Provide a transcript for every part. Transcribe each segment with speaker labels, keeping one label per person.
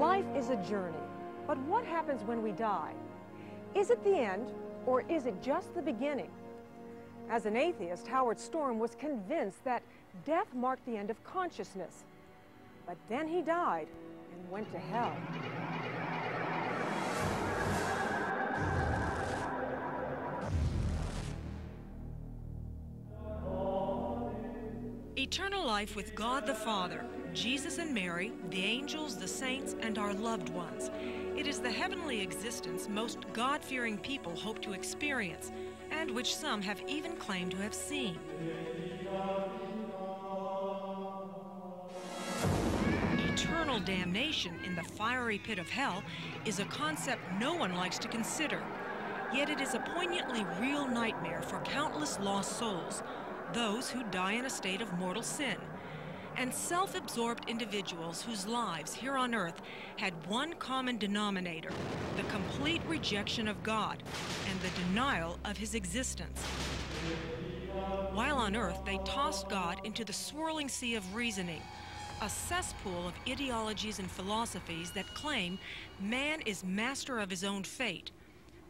Speaker 1: Life is a journey, but what happens when we die? Is it the end, or is it just the beginning? As an atheist, Howard Storm was convinced that death marked the end of consciousness. But then he died and went to hell.
Speaker 2: Eternal life with God the Father, Jesus and Mary, the angels, the saints, and our loved ones. It is the heavenly existence most God fearing people hope to experience, and which some have even claimed to have seen. Eternal damnation in the fiery pit of hell is a concept no one likes to consider. Yet it is a poignantly real nightmare for countless lost souls, those who die in a state of mortal sin, and self absorbed individuals whose lives here on earth had one common denominator the complete rejection of God and the denial of his existence. While on earth, they tossed God into the swirling sea of reasoning, a cesspool of ideologies and philosophies that claim man is master of his own fate,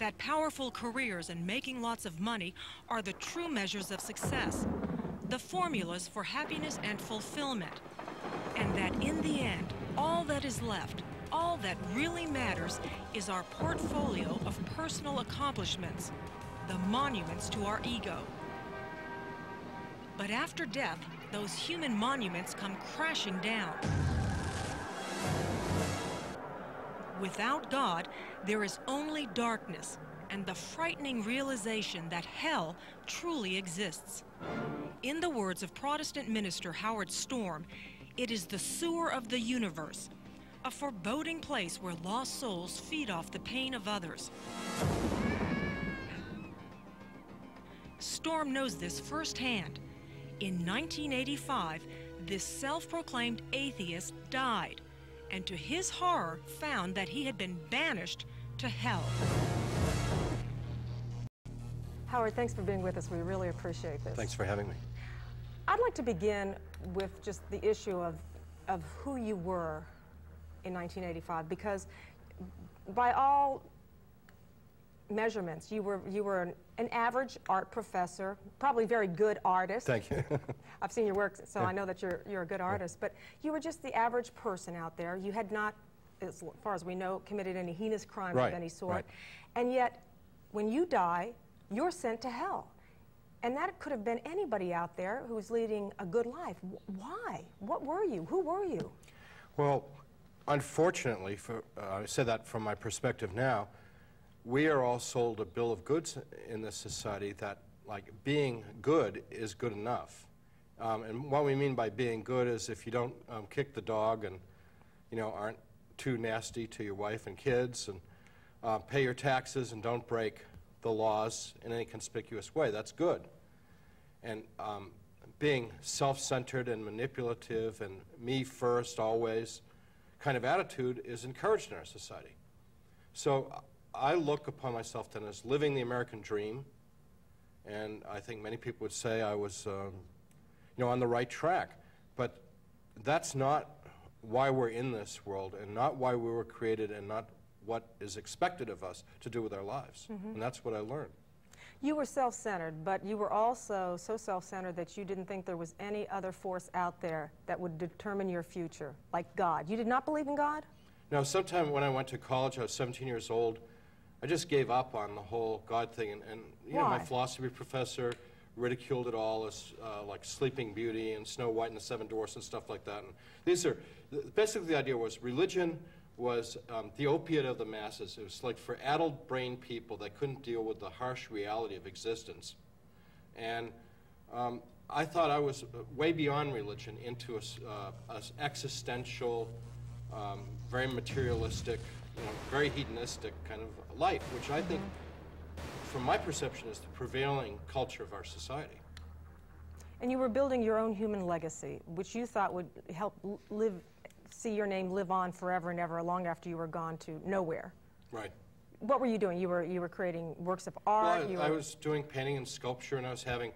Speaker 2: that powerful careers and making lots of money are the true measures of success, the formulas for happiness and fulfillment, and that in the end, all that is left, all that really matters, is our portfolio of personal accomplishments, the monuments to our ego. But after death, those human monuments come crashing down. Without God, there is only darkness and the frightening realization that hell truly exists. In the words of Protestant minister Howard Storm, it is the sewer of the universe, a foreboding place where lost souls feed off the pain of others. Storm knows this firsthand. In 1985, this self proclaimed atheist died, and to his horror, found that he had been banished to hell.
Speaker 1: Howard, thanks for being with us. We really appreciate this.
Speaker 3: Thanks for having me.
Speaker 1: I'd like to begin with just the issue of, of who you were in 1985, because by all measurements, you were, you were an, an average art professor, probably very good artist.
Speaker 3: Thank you.
Speaker 1: I've seen your work, so I know that you're, you're a good artist, but you were just the average person out there. You had not, as far as we know, committed any heinous crime
Speaker 3: Right,
Speaker 1: of any sort.
Speaker 3: right.
Speaker 1: And yet, when you die, you're sent to hell. And that could have been anybody out there who's leading a good life. Why? What were you? Who were you?
Speaker 3: Well, unfortunately, for, uh, I say that from my perspective now, we are all sold a bill of goods in this society that, like, being good is good enough. Um, and what we mean by being good is if you don't um, kick the dog and, you know, aren't too nasty to your wife and kids and uh, pay your taxes and don't break the laws in any conspicuous way, that's good. And um, being self-centered and manipulative and me first always kind of attitude is encouraged in our society. So I look upon myself then as living the American dream, and I think many people would say I was, um, you know, on the right track. But that's not why we're in this world, and not why we were created, and not what is expected of us to do with our lives. And that's what I learned.
Speaker 1: You were self centered, but you were also so self centered that you didn't think there was any other force out there that would determine your future, like God. You did not believe in God?
Speaker 3: Now, sometime when I went to college, I was 17 years old, I just gave up on the whole God thing. And, and you know, my philosophy professor ridiculed it all as uh, like Sleeping Beauty and Snow White and the Seven Dwarfs and stuff like that. And these are, basically the idea was religion was um, the opiate of the masses. It was like for addled brain people that couldn't deal with the harsh reality of existence. And um, I thought I was way beyond religion into a, s- uh, existential, um, very materialistic, you know, very hedonistic kind of life, which I think, from my perception, is the prevailing culture of our society.
Speaker 1: And you were building your own human legacy, which you thought would help live, see your name live on forever and ever, long after you were gone to nowhere.
Speaker 3: Right.
Speaker 1: What were you doing? You were you were creating works of
Speaker 3: Well,
Speaker 1: art.
Speaker 3: I,
Speaker 1: you
Speaker 3: I was doing painting and sculpture, and I was having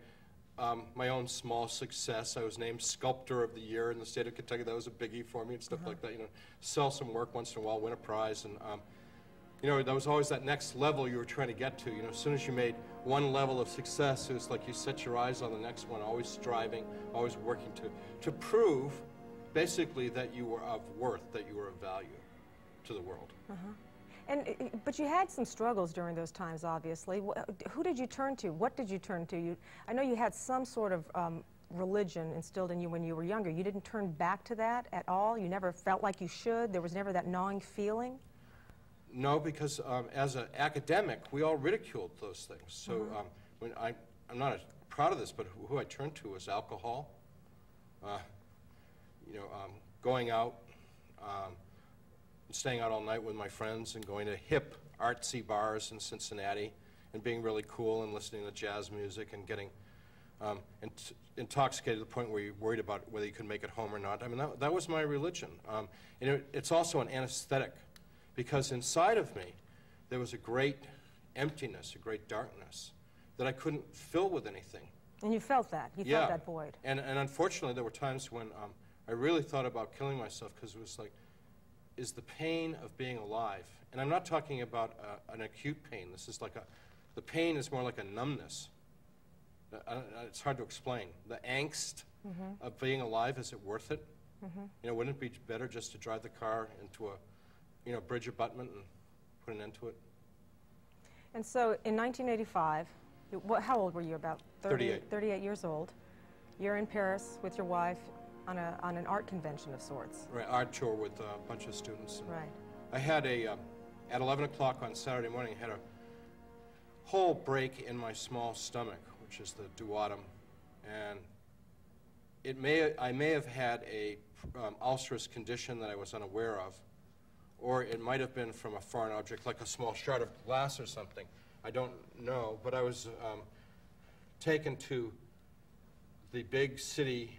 Speaker 3: um, my own small success. I was named Sculptor of the Year in the state of Kentucky. That was a biggie for me and stuff like that. You know, sell some work once in a while, win a prize, and um, you know, there was always that next level you were trying to get to. You know, as soon as you made one level of success, it was like you set your eyes on the next one, always striving, always working to to prove, basically, that you were of worth, that you were of value to the world.
Speaker 1: And, uh, but you had some struggles during those times, obviously. Who did you turn to? What did you turn to? You, I know you had some sort of um, religion instilled in you when you were younger. You didn't turn back to that at all? You never felt like you should? There was never that gnawing feeling?
Speaker 3: No, because um, as an academic, we all ridiculed those things. So um, when I, I'm not proud of this, but who, who I turned to was alcohol. Uh, you know, um, going out, um, staying out all night with my friends, and going to hip artsy bars in Cincinnati, and being really cool and listening to jazz music and getting um, int- intoxicated to the point where you're worried about whether you could make it home or not. I mean, that, that was my religion. Um, and it, it's also an anesthetic because inside of me there was a great emptiness, a great darkness that I couldn't fill with anything.
Speaker 1: And you felt that? You
Speaker 3: yeah.
Speaker 1: felt that void?
Speaker 3: And, and unfortunately, there were times when um, I really thought about killing myself because it was like, is the pain of being alive, and I'm not talking about uh, an acute pain. This is like a, the pain is more like a numbness. Uh, it's hard to explain. The angst of being alive, is it worth it? You know, wouldn't it be better just to drive the car into a, you know, bridge abutment and put an end to it?
Speaker 1: And so in 1985, you- what, how old were you? About 30,
Speaker 3: 38.
Speaker 1: 38 years old. You're in Paris with your wife on, a, on an art convention of sorts.
Speaker 3: Right, art tour with a bunch of students.
Speaker 1: Right.
Speaker 3: I had a, um, at 11 o'clock on Saturday morning, I had a whole break in my small stomach, which is the duodenum, and it may, I may have had a um, ulcerous condition that I was unaware of, or it might have been from a foreign object, like a small shard of glass or something. I don't know, but I was um, taken to the big city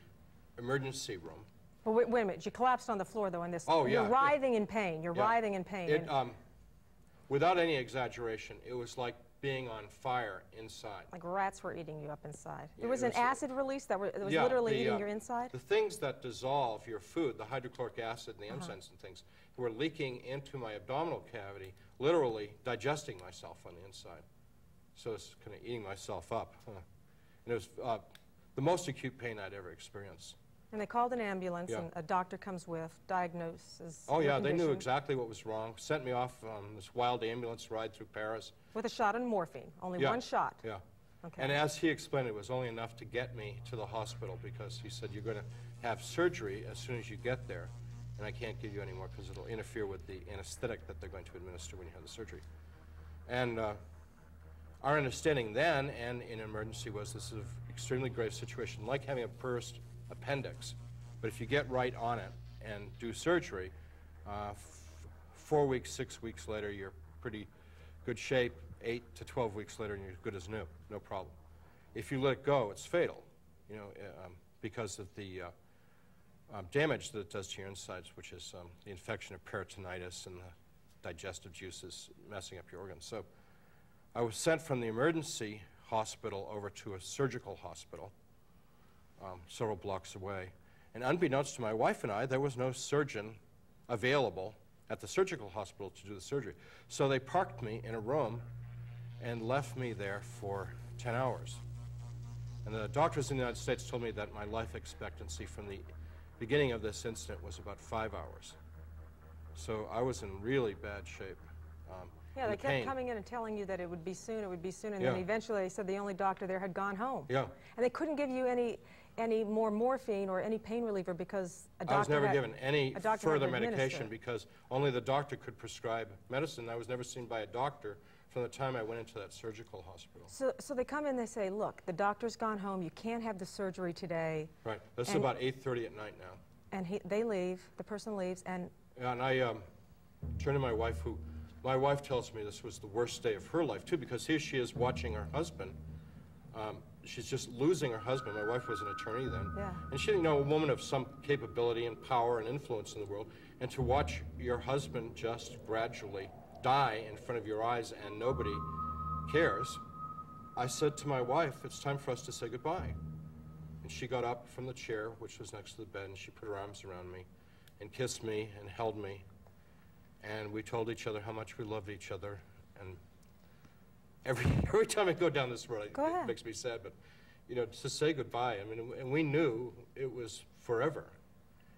Speaker 3: emergency room.
Speaker 1: But wait, wait a minute. You collapsed on the floor, though, in this.
Speaker 3: Oh,
Speaker 1: You're
Speaker 3: yeah, yeah.
Speaker 1: writhing in pain. You're
Speaker 3: Yeah.
Speaker 1: writhing in pain.
Speaker 3: It, um, without any exaggeration, it was like being on fire inside.
Speaker 1: like rats were eating you up inside.
Speaker 3: Yeah,
Speaker 1: There was an
Speaker 3: was, uh,
Speaker 1: acid release that, were, that was
Speaker 3: Yeah,
Speaker 1: literally
Speaker 3: the,
Speaker 1: eating
Speaker 3: uh,
Speaker 1: your inside?
Speaker 3: The things that dissolve your food, the hydrochloric acid and the
Speaker 1: Uh-huh.
Speaker 3: enzymes and things, were leaking into my abdominal cavity, literally digesting myself on the inside. So it's kind of eating myself up. huh. And it was uh, the most acute pain I'd ever experienced.
Speaker 1: And they called an ambulance,
Speaker 3: Yeah.
Speaker 1: and a doctor comes with, diagnoses.
Speaker 3: Oh yeah, they knew exactly what was wrong. Sent me off on this wild ambulance ride through Paris.
Speaker 1: With a shot of morphine. Only
Speaker 3: Yeah,
Speaker 1: one shot.
Speaker 3: Yeah.
Speaker 1: Okay.
Speaker 3: And as he explained, it was only enough to get me to the hospital because he said, you're going to have surgery as soon as you get there, and I can't give you any more because it'll interfere with the anesthetic that they're going to administer when you have the surgery. And uh, our understanding then and in emergency was this is an extremely grave situation, like having a burst appendix. But if you get right on it and do surgery, uh, four weeks, six weeks later, you're pretty good shape. Eight to 12 weeks later, and you're good as new, no problem. If you let it go, it's fatal, you know, uh, um, because of the uh, um, damage that it does to your insides, which is um, the infection of peritonitis and the digestive juices messing up your organs. So I was sent from the emergency hospital over to a surgical hospital um, several blocks away. And unbeknownst to my wife and I, there was no surgeon available at the surgical hospital to do the surgery. So they parked me in a room and left me there for 10 hours. And the doctors in the United States told me that my life expectancy from the beginning of this incident was about five hours. So I was in really bad shape. Um,
Speaker 1: Yeah, they
Speaker 3: the
Speaker 1: kept
Speaker 3: pain-
Speaker 1: coming in and telling you that it would be soon, it would be soon, and then eventually they said the only doctor there had gone home.
Speaker 3: Yeah.
Speaker 1: And they couldn't give you any, any more morphine or any pain reliever because a doctor
Speaker 3: I was never
Speaker 1: had-
Speaker 3: given any
Speaker 1: a doctor had
Speaker 3: further medication because only the doctor could prescribe medicine. I was never seen by a doctor from the time I went into that surgical hospital.
Speaker 1: So, so they come in, they say, look, the doctor's gone home, you can't have the surgery today,
Speaker 3: Right. This is
Speaker 1: And-
Speaker 3: about 8:30 at night now.
Speaker 1: and he, they leave, the person leaves, and
Speaker 3: Yeah, and I um, turned to my wife, who, my wife tells me this was the worst day of her life too, because here she is watching her husband. Um, she's just losing her husband. My wife was an attorney then,
Speaker 1: Yeah.
Speaker 3: and she, you know, a woman of some capability and power and influence in the world, and to watch your husband just gradually die in front of your eyes and nobody cares. I said to my wife, it's time for us to say goodbye. And she got up from the chair, which was next to the bed, and she put her arms around me and kissed me and held me. And we told each other how much we loved each other. And every, every time I go down this road,
Speaker 1: go
Speaker 3: it,
Speaker 1: ahead.
Speaker 3: makes me sad, but you know, to say goodbye, I mean, and we knew it was forever.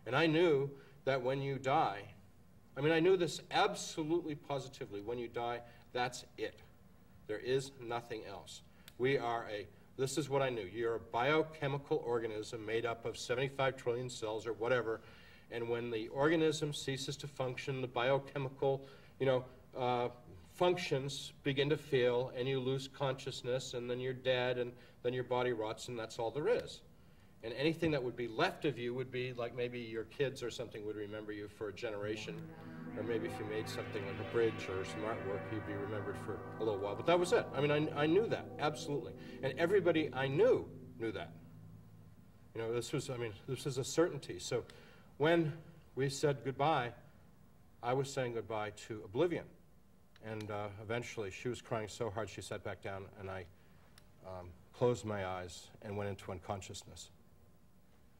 Speaker 3: And I knew that when you die, I mean, I knew this absolutely positively. When you die, that's it. There is nothing else. We are a, this is what I knew. You're a biochemical organism made up of 75 trillion cells or whatever. And when the organism ceases to function, the biochemical, you know, uh, functions begin to fail and you lose consciousness and then you're dead and then your body rots and that's all there is. And anything that would be left of you would be like maybe your kids or something would remember you for a generation. Or maybe if you made something like a bridge or some artwork, you'd be remembered for a little while. But that was it. I mean, I, I knew that, absolutely. And everybody I knew knew that. You know, this was, I mean, this was a certainty. So when we said goodbye, I was saying goodbye to oblivion. And uh, eventually, she was crying so hard she sat back down, and I um, closed my eyes and went into unconsciousness.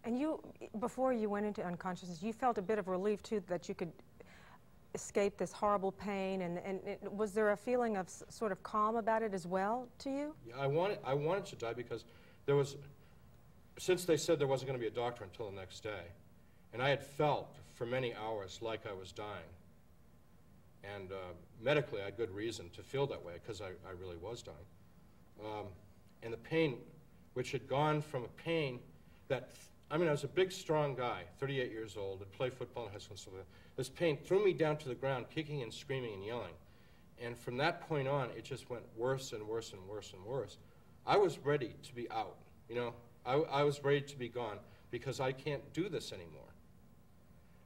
Speaker 1: And you, before you went into unconsciousness, you felt a bit of relief too that you could escape this horrible pain, and, and it, was there a feeling of sort of calm about it as well to you?
Speaker 3: Yeah, I wanted, I wanted to die because there was, since they said there wasn't going to be a doctor until the next day, and I had felt for many hours like I was dying. And uh, medically, I had good reason to feel that way because I, I really was dying. Um, and the pain, which had gone from a pain that, I mean, I was a big, strong guy, 38 years old, had played football in high school and stuff like. This pain threw me down to the ground, kicking and screaming and yelling. And from that point on, it just went worse and worse and worse and worse. I was ready to be out, you know. I, I was ready to be gone because I can't do this anymore.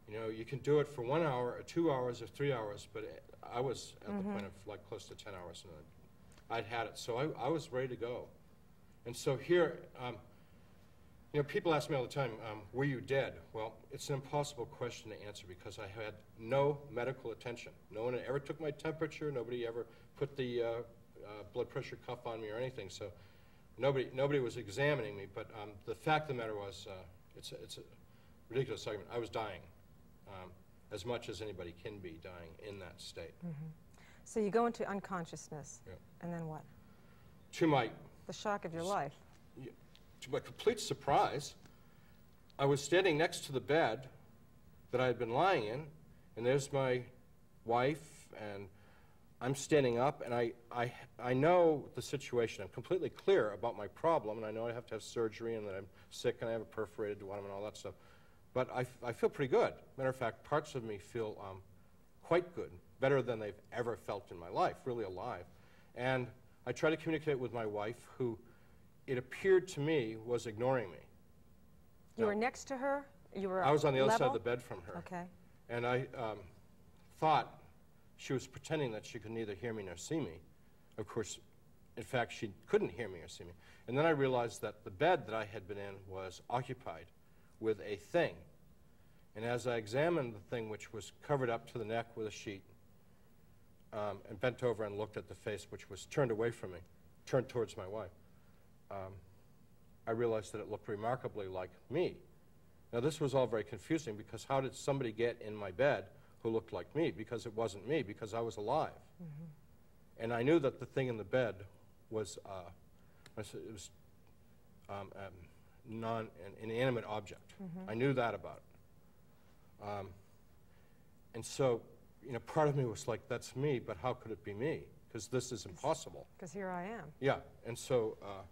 Speaker 3: You know, you can do it for one hour or two hours or three hours, but I was at mm -hmm. the point of like close to 10 hours and I'd had it. So I, I was ready to go. And so here, um, you know, people ask me all the time, um, were you dead? Well, it's an impossible question to answer because I had no medical attention. No one ever took my temperature. Nobody ever put the uh, uh, blood pressure cuff on me or anything. So nobody, nobody was examining me. But um, the fact of the matter was, uh, it's, a, it's a ridiculous argument. I was dying um, as much as anybody can be dying in that state. Mm -hmm.
Speaker 1: So you go into unconsciousness,
Speaker 3: yeah.
Speaker 1: and then what?
Speaker 3: To my...
Speaker 1: The shock of your life
Speaker 3: to my complete surprise, I was standing next to the bed that I had been lying in, and there's my wife, and I'm standing up, and I, I, I know the situation. I'm completely clear about my problem, and I know I have to have surgery, and that I'm sick, and I have a perforated duodenum, and all that stuff. But I, I feel pretty good. Matter of fact, parts of me feel um, quite good, better than they've ever felt in my life, really alive. And I try to communicate with my wife, who it appeared to me, was ignoring me.
Speaker 1: You were next to her? You were
Speaker 3: I was on the
Speaker 1: level?
Speaker 3: other side of the bed from her.
Speaker 1: Okay.
Speaker 3: And I um, thought she was pretending that she could neither hear me nor see me. Of course, in fact, she couldn't hear me or see me. And then I realized that the bed that I had been in was occupied with a thing. And as I examined the thing, which was covered up to the neck with a sheet, um, and bent over and looked at the face, which was turned away from me, turned towards my wife, um, I realized that it looked remarkably like me. Now, this was all very confusing because how did somebody get in my bed who looked like me? Because it wasn't me, because I was alive. Mm -hmm. And I knew that the thing in the bed was, uh, it was um, um, non, an inanimate object. Mm -hmm. I knew that about it. Um, and so, you know, part of me was like, that's me, but how could it be me? Because this is impossible.
Speaker 1: Because here I am.
Speaker 3: Yeah, and so uh,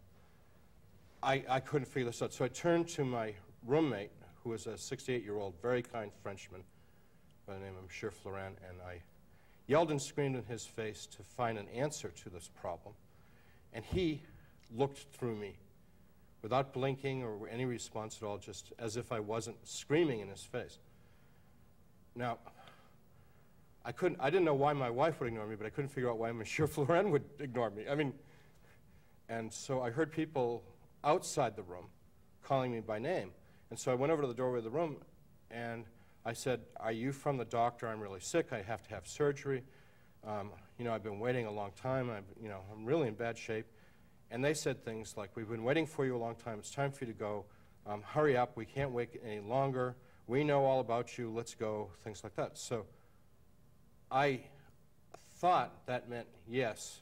Speaker 3: I, I couldn't figure this out. So I turned to my roommate, who was a 68-year-old, very kind Frenchman by the name of Monsieur Florent, and I yelled and screamed in his face to find an answer to this problem. And he looked through me without blinking or any response at all, just as if I wasn't screaming in his face. Now, I couldn't, I didn't know why my wife would ignore me, but I couldn't figure out why Monsieur Florent would ignore me. I mean, and so I heard people outside the room calling me by name. And so I went over to the doorway of the room and I said, Are you from the doctor? I'm really sick. I have to have surgery. Um, you know, I've been waiting a long time. I'm, you know, I'm really in bad shape. And they said things like, We've been waiting for you a long time. It's time for you to go. Um, hurry up. We can't wait any longer. We know all about you. Let's go. Things like that. So I thought that meant yes,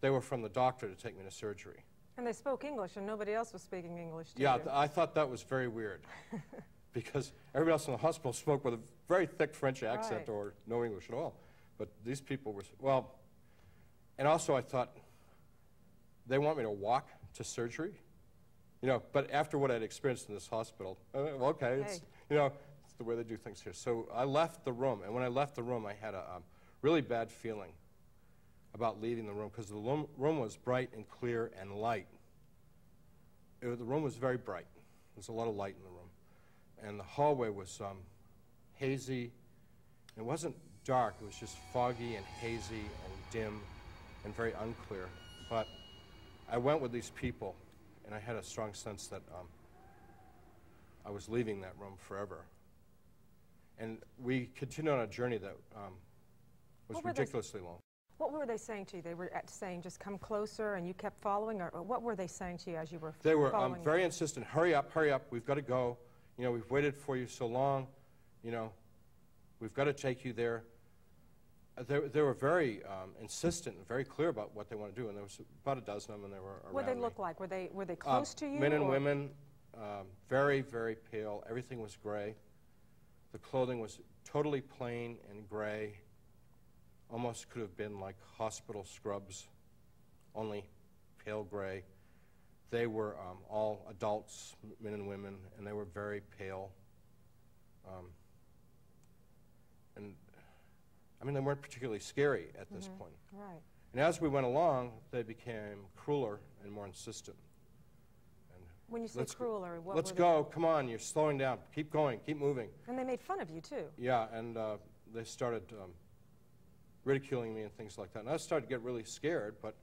Speaker 3: they were from the doctor to take me to surgery.
Speaker 1: And they spoke English, and nobody else was speaking English.
Speaker 3: Yeah,
Speaker 1: you?
Speaker 3: Yeah, I thought that was very weird because everybody else in the hospital spoke with a very thick French accent
Speaker 1: Right.
Speaker 3: or no English at all. But these people were, well, and also I thought, they want me to walk to surgery? You know, but after what I'd experienced in this hospital, uh, okay, it's, you know, it's the way they do things here. So I left the room, and when I left the room, I had a um, really bad feeling about leaving the room because the room, room was bright and clear and light. It the room was very bright. There was a lot of light in the room. And the hallway was um, hazy. It wasn't dark, it was just foggy and hazy and dim and very unclear. I went with these people, and I had a strong sense that um, I was leaving that room forever. And we continued on a journey that um, was
Speaker 1: What
Speaker 3: ridiculously long.
Speaker 1: What were they saying to you? They were saying, just come closer, and you kept following, or what were they saying to you as you were
Speaker 3: They were um, very insistent. Hurry up, hurry up. We've got to go. You know, we've waited for you so long. You know, we've got to take you there. Uh, They, they were very um, insistent and very clear about what they want to do, and there was about a dozen of them, and they were around
Speaker 1: What did they
Speaker 3: me.
Speaker 1: look like? Were they were they
Speaker 3: Uh,
Speaker 1: close to you?
Speaker 3: Men and
Speaker 1: or-
Speaker 3: women, um, very, very pale. Everything was gray. The clothing was totally plain and gray. Almost could have been like hospital scrubs, only pale gray. They were um, all adults, men and women, and they were very pale. Um, and I mean, they weren't particularly scary at this
Speaker 1: Mm-hmm.
Speaker 3: point.
Speaker 1: Right.
Speaker 3: And as we went along, they became crueler and more insistent. And
Speaker 1: When you say crueler, what
Speaker 3: Let's go. Come on. You're slowing down. Keep going. Keep moving.
Speaker 1: And they made fun of you too.
Speaker 3: Yeah, and uh, they started um, ridiculing me and things like that. And I started to get really scared, but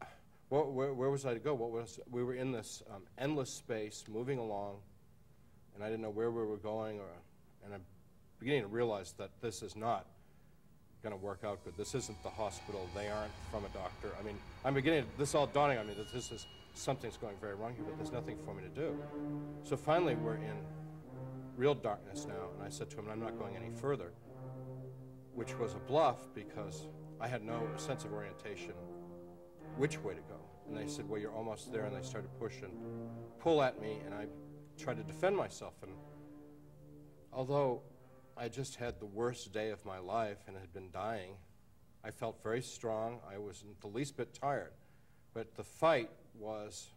Speaker 3: what, where, where was I to go? What was we were in this um, endless space, moving along, and I didn't know where we were going, or, and I'm beginning to realize that this is not going to work out good. This isn't the hospital. They aren't from a doctor. I mean, I'm beginning. This all dawning on me that this is something's going very wrong here, but there's nothing for me to do. So finally, we're in real darkness now, and I said to him, "I'm not going any further," which was a bluff because I had no sense of orientation, which way to go. And they said, "Well, you're almost there," and they started to push and pull at me, and I tried to defend myself. And although I just had the worst day of my life and had been dying, I felt very strong. I wasn't the least bit tired, but the fight was.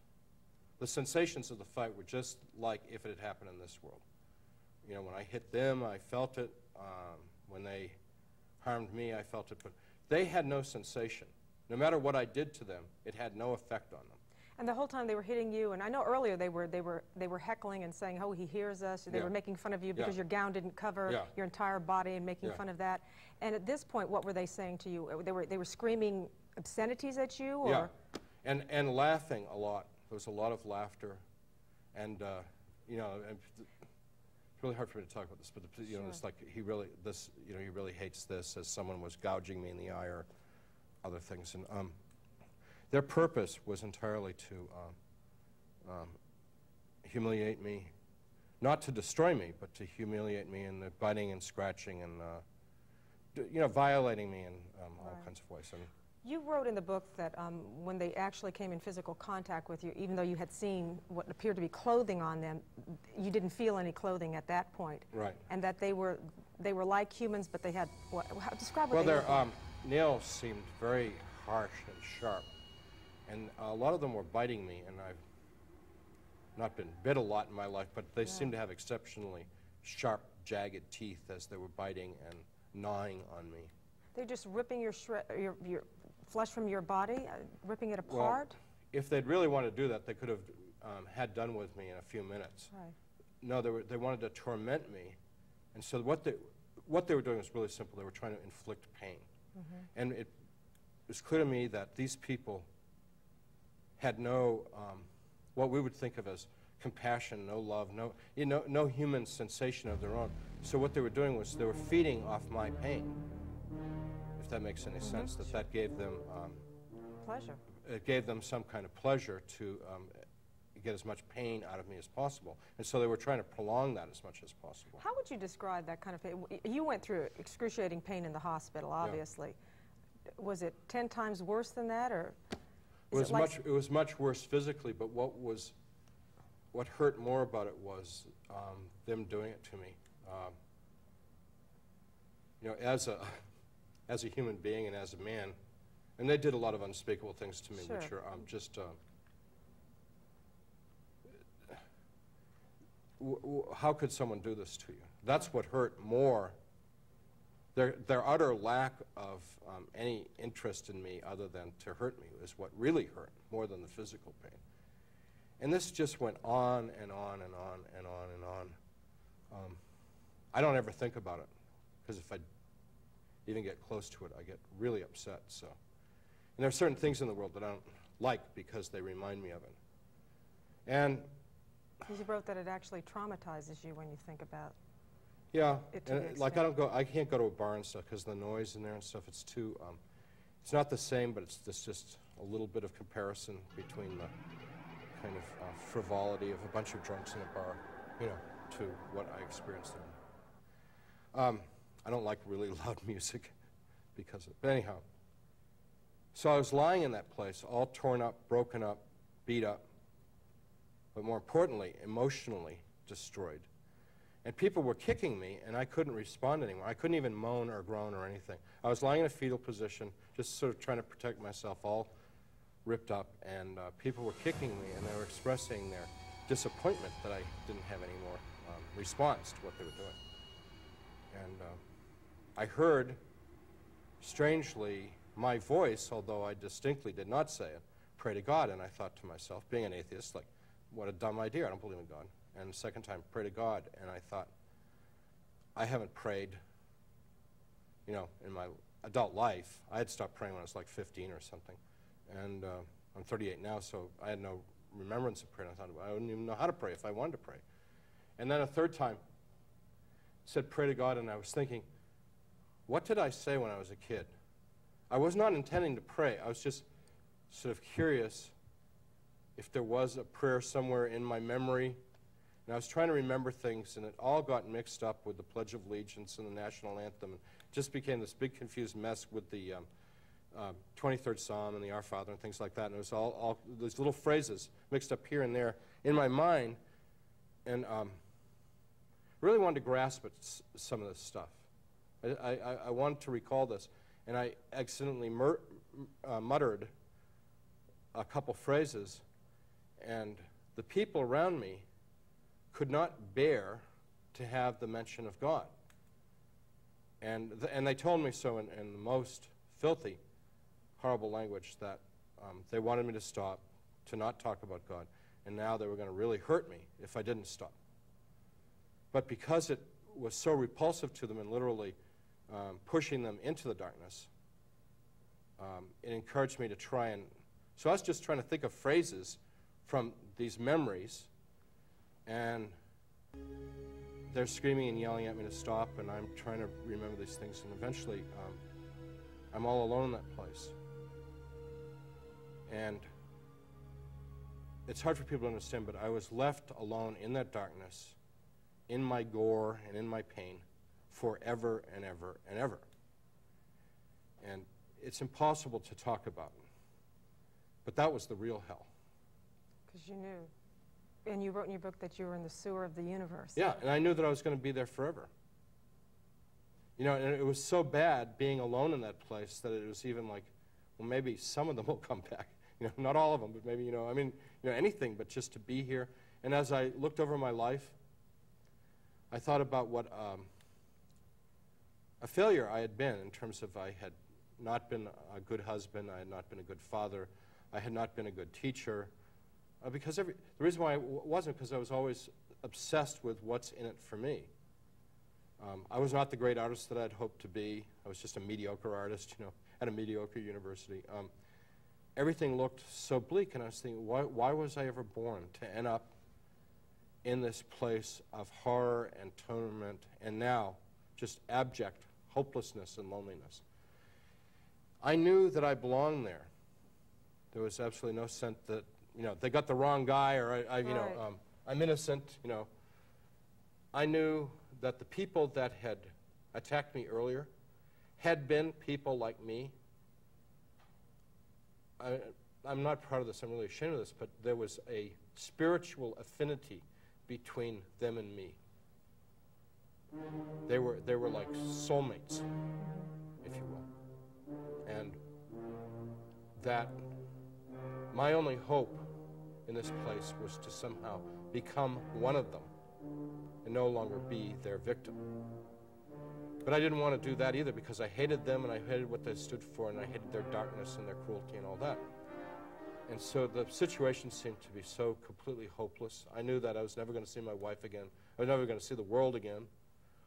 Speaker 3: The sensations of the fight were just like if it had happened in this world. You know, when I hit them, I felt it. Um, when they harmed me, I felt it. But they had no sensation. No matter what I did to them, it had no effect on them.
Speaker 1: And the whole time they were hitting you, and I know earlier they were they were they were heckling and saying, "Oh, he hears us." They
Speaker 3: Yeah.
Speaker 1: were making fun of you
Speaker 3: Yeah.
Speaker 1: because your gown didn't cover
Speaker 3: Yeah.
Speaker 1: your entire body and making
Speaker 3: Yeah.
Speaker 1: fun of that. And at this point, what were they saying to you? They were they were screaming obscenities at you, or
Speaker 3: Yeah, and and laughing a lot. There was a lot of laughter, and uh, you know, and it's really hard for me to talk about this, but the, you know, it's like he really this you know he really hates this as someone was gouging me in the eye or other things, and um, their purpose was entirely to um, um, humiliate me, not to destroy me, but to humiliate me in the biting and scratching and uh, d- you know violating me in um, all
Speaker 1: Right.
Speaker 3: kinds of ways. And,
Speaker 1: You wrote in the book that um, when they actually came in physical contact with you, even though you had seen what appeared to be clothing on them, you didn't feel any clothing at that point.
Speaker 3: Right.
Speaker 1: And that they were they were like humans, but they had what? How, describe what
Speaker 3: Well,
Speaker 1: they
Speaker 3: their um, nails seemed very harsh and sharp, and a lot of them were biting me. And I've not been bit a lot in my life, but they seemed to have exceptionally sharp, jagged teeth as they were biting and gnawing on me.
Speaker 1: They're just ripping your, your your flesh from your body, uh, ripping it
Speaker 3: Well,
Speaker 1: apart.
Speaker 3: if they'd really wanted to do that, they could have um, had done with me in a few minutes.
Speaker 1: right.
Speaker 3: No, they, were, they wanted to torment me. And so what they, what they were doing was really simple. They were trying to inflict pain. And it was clear to me that these people had no, um, what we would think of as compassion, no love, no, you know, no human sensation of their own. So what they were doing was they were feeding off my pain, if that makes any sense, that that gave them um,
Speaker 1: Pleasure.
Speaker 3: it gave them some kind of pleasure to um, get as much pain out of me as possible. And so they were trying to prolong that as much as possible.
Speaker 1: How would you describe that kind of pain? You went through excruciating pain in the hospital, obviously. Yeah. Was it 10 times worse than that, or?
Speaker 3: It was, it, like much, it was much worse physically, but what was, what hurt more about it was um, them doing it to me. Um, you know, as a, as a human being and as a man, and they did a lot of unspeakable things to me,
Speaker 1: sure.
Speaker 3: which are um, just, uh, how could someone do this to you? That's what hurt more. Their, their utter lack of um, any interest in me other than to hurt me is what really hurt, more than the physical pain. And this just went on and on and on and on and on. Um, I don't ever think about it, because if I even get close to it, I get really upset. So, And there are certain things in the world that I don't like because they remind me of it. And
Speaker 1: you wrote that it actually traumatizes you when you think about
Speaker 3: yeah, and like I don't go, I can't go to a bar and stuff because the noise in there and stuff. It's too, um, it's not the same, but it's just, just a little bit of comparison between the kind of uh, frivolity of a bunch of drunks in a bar, you know, to what I experienced there. Um, I don't like really loud music because of it. But anyhow, so I was lying in that place, all torn up, broken up, beat up, but more importantly, emotionally destroyed. And people were kicking me, and I couldn't respond anymore. I couldn't even moan or groan or anything. I was lying in a fetal position, just sort of trying to protect myself, all ripped up, and uh, people were kicking me, and they were expressing their disappointment that I didn't have any more um, response to what they were doing. And uh, I heard, strangely, my voice, although I distinctly did not say it, pray to God. And I thought to myself, being an atheist, like, what a dumb idea. I don't believe in God. And the second time, pray to God. And I thought, I haven't prayed, you know, in my adult life. I had stopped praying when I was like 15 or something. And uh, I'm 38 now, so I had no remembrance of prayer. I thought, I wouldn't even know how to pray if I wanted to pray. And then a third time, said, pray to God, and I was thinking, what did I say when I was a kid? I was not intending to pray. I was just sort of curious if there was a prayer somewhere in my memory. And I was trying to remember things, and it all got mixed up with the Pledge of Allegiance and the national anthem. It just became this big confused mess with the um, uh, 23rd Psalm and the Our Father and things like that. And it was all, all these little phrases mixed up here and there in my mind. And um, really wanted to grasp at some of this stuff. I, I, I, wanted to recall this. And I accidentally mur- uh, muttered a couple phrases and the people around me could not bear to have the mention of God. And, th- and they told me so in, in, the most filthy, horrible language that um, they wanted me to stop, to not talk about God, and now they were going to really hurt me if I didn't stop. But because it was so repulsive to them and literally um, pushing them into the darkness, um, it encouraged me to try and. So I was just trying to think of phrases from these memories, and they're screaming and yelling at me to stop, and I'm trying to remember these things, and eventually um, I'm all alone in that place. And it's hard for people to understand, but I was left alone in that darkness, in my gore and in my pain, forever and ever and ever. And it's impossible to talk about. But that was the real hell.
Speaker 1: Because you knew. And you wrote in your book that you were in the sewer of the universe.
Speaker 3: Yeah, and I knew that I was going to be there forever. You know, and it was so bad being alone in that place that it was even like, well, maybe some of them will come back. You know, not all of them, but maybe, you know, I mean, you know, anything but just to be here. And as I looked over my life, I thought about what um, a failure I had been in terms of I had not been a good husband, I had not been a good father, I had not been a good teacher, uh, because every, the reason why I wasn't because I was always obsessed with what's in it for me. Um, I was not the great artist that I'd hoped to be. I was just a mediocre artist, you know, at a mediocre university. Um, everything looked so bleak, and I was thinking, why, why was I ever born to end up in this place of horror and torment, and now just abject hopelessness and loneliness? I knew that I belonged there, There was absolutely no sense that, you know, they got the wrong guy or, I, I you know, um, I'm innocent, you know. I knew that the people that had attacked me earlier had been people like me. I, I'm not proud of this, I'm really ashamed of this, but there was a spiritual affinity between them and me. They were, they were like soulmates, if you will. And that my only hope in this place was to somehow become one of them and no longer be their victim. But I didn't want to do that either because I hated them and I hated what they stood for and I hated their darkness and their cruelty and all that. And so the situation seemed to be so completely hopeless. I knew that I was never going to see my wife again. I was never going to see the world again.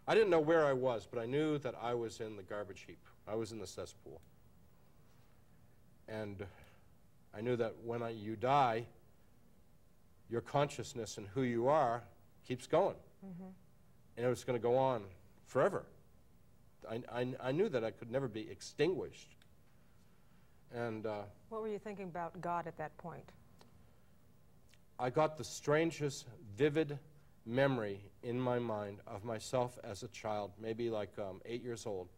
Speaker 3: I didn't know where I was, but I knew that I was in the garbage heap. I was in the cesspool. And I knew that when I, you die, your consciousness and who you are keeps going. And it was going to go on forever. I, I, I knew that I could never be extinguished. And uh,
Speaker 1: What were you thinking about God at that point?
Speaker 3: I got the strangest, vivid memory in my mind of myself as a child, maybe like um, eight years old,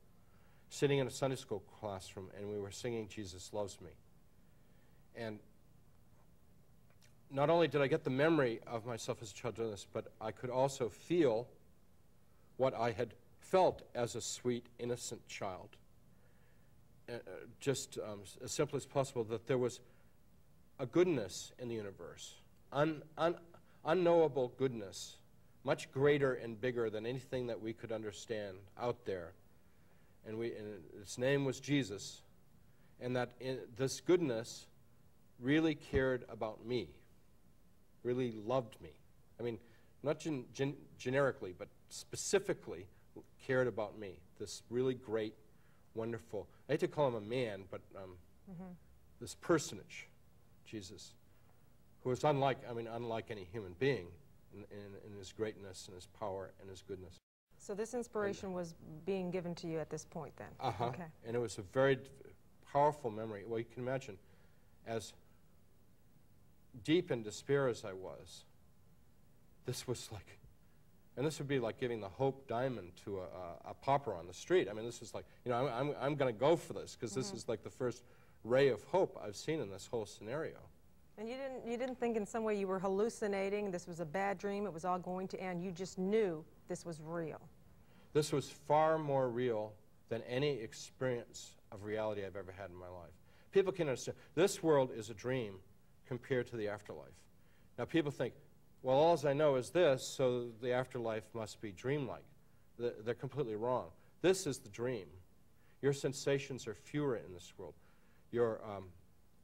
Speaker 3: sitting in a Sunday school classroom, and we were singing Jesus Loves Me. And not only did I get the memory of myself as a child doing this, but I could also feel what I had felt as a sweet, innocent child. Uh, uh, just um, as simple as possible, that there was a goodness in the universe, un, un, unknowable goodness, much greater and bigger than anything that we could understand out there. And, we, and its name was Jesus. And that in, this goodness really cared about me, really loved me. I mean, not gen, gen, generically, but specifically cared about me. This really great, wonderful, I hate to call him a man, but um, this personage, Jesus, who is unlike, I mean, unlike any human being in, in, in his greatness and his power and his goodness.
Speaker 1: So this inspiration was being given to you at this point then?
Speaker 3: Uh huh.
Speaker 1: Okay.
Speaker 3: And it was a very d- powerful memory. Well, you can imagine, as deep in despair as I was, this was like, and this would be like giving the Hope Diamond to a, a, a pauper on the street. I mean, this is like, you know, I'm, I'm, I'm going to go for this because this mm-hmm. is like the first ray of hope I've seen in this whole scenario.
Speaker 1: And you didn't, you didn't think in some way you were hallucinating, this was a bad dream, it was all going to end. You just knew this was real.
Speaker 3: This was far more real than any experience of reality I've ever had in my life. People can understand this world is a dream compared to the afterlife. Now, people think, well, all I know is this, so the afterlife must be dreamlike. They're completely wrong. This is the dream. Your sensations are fewer in this world. Your, um,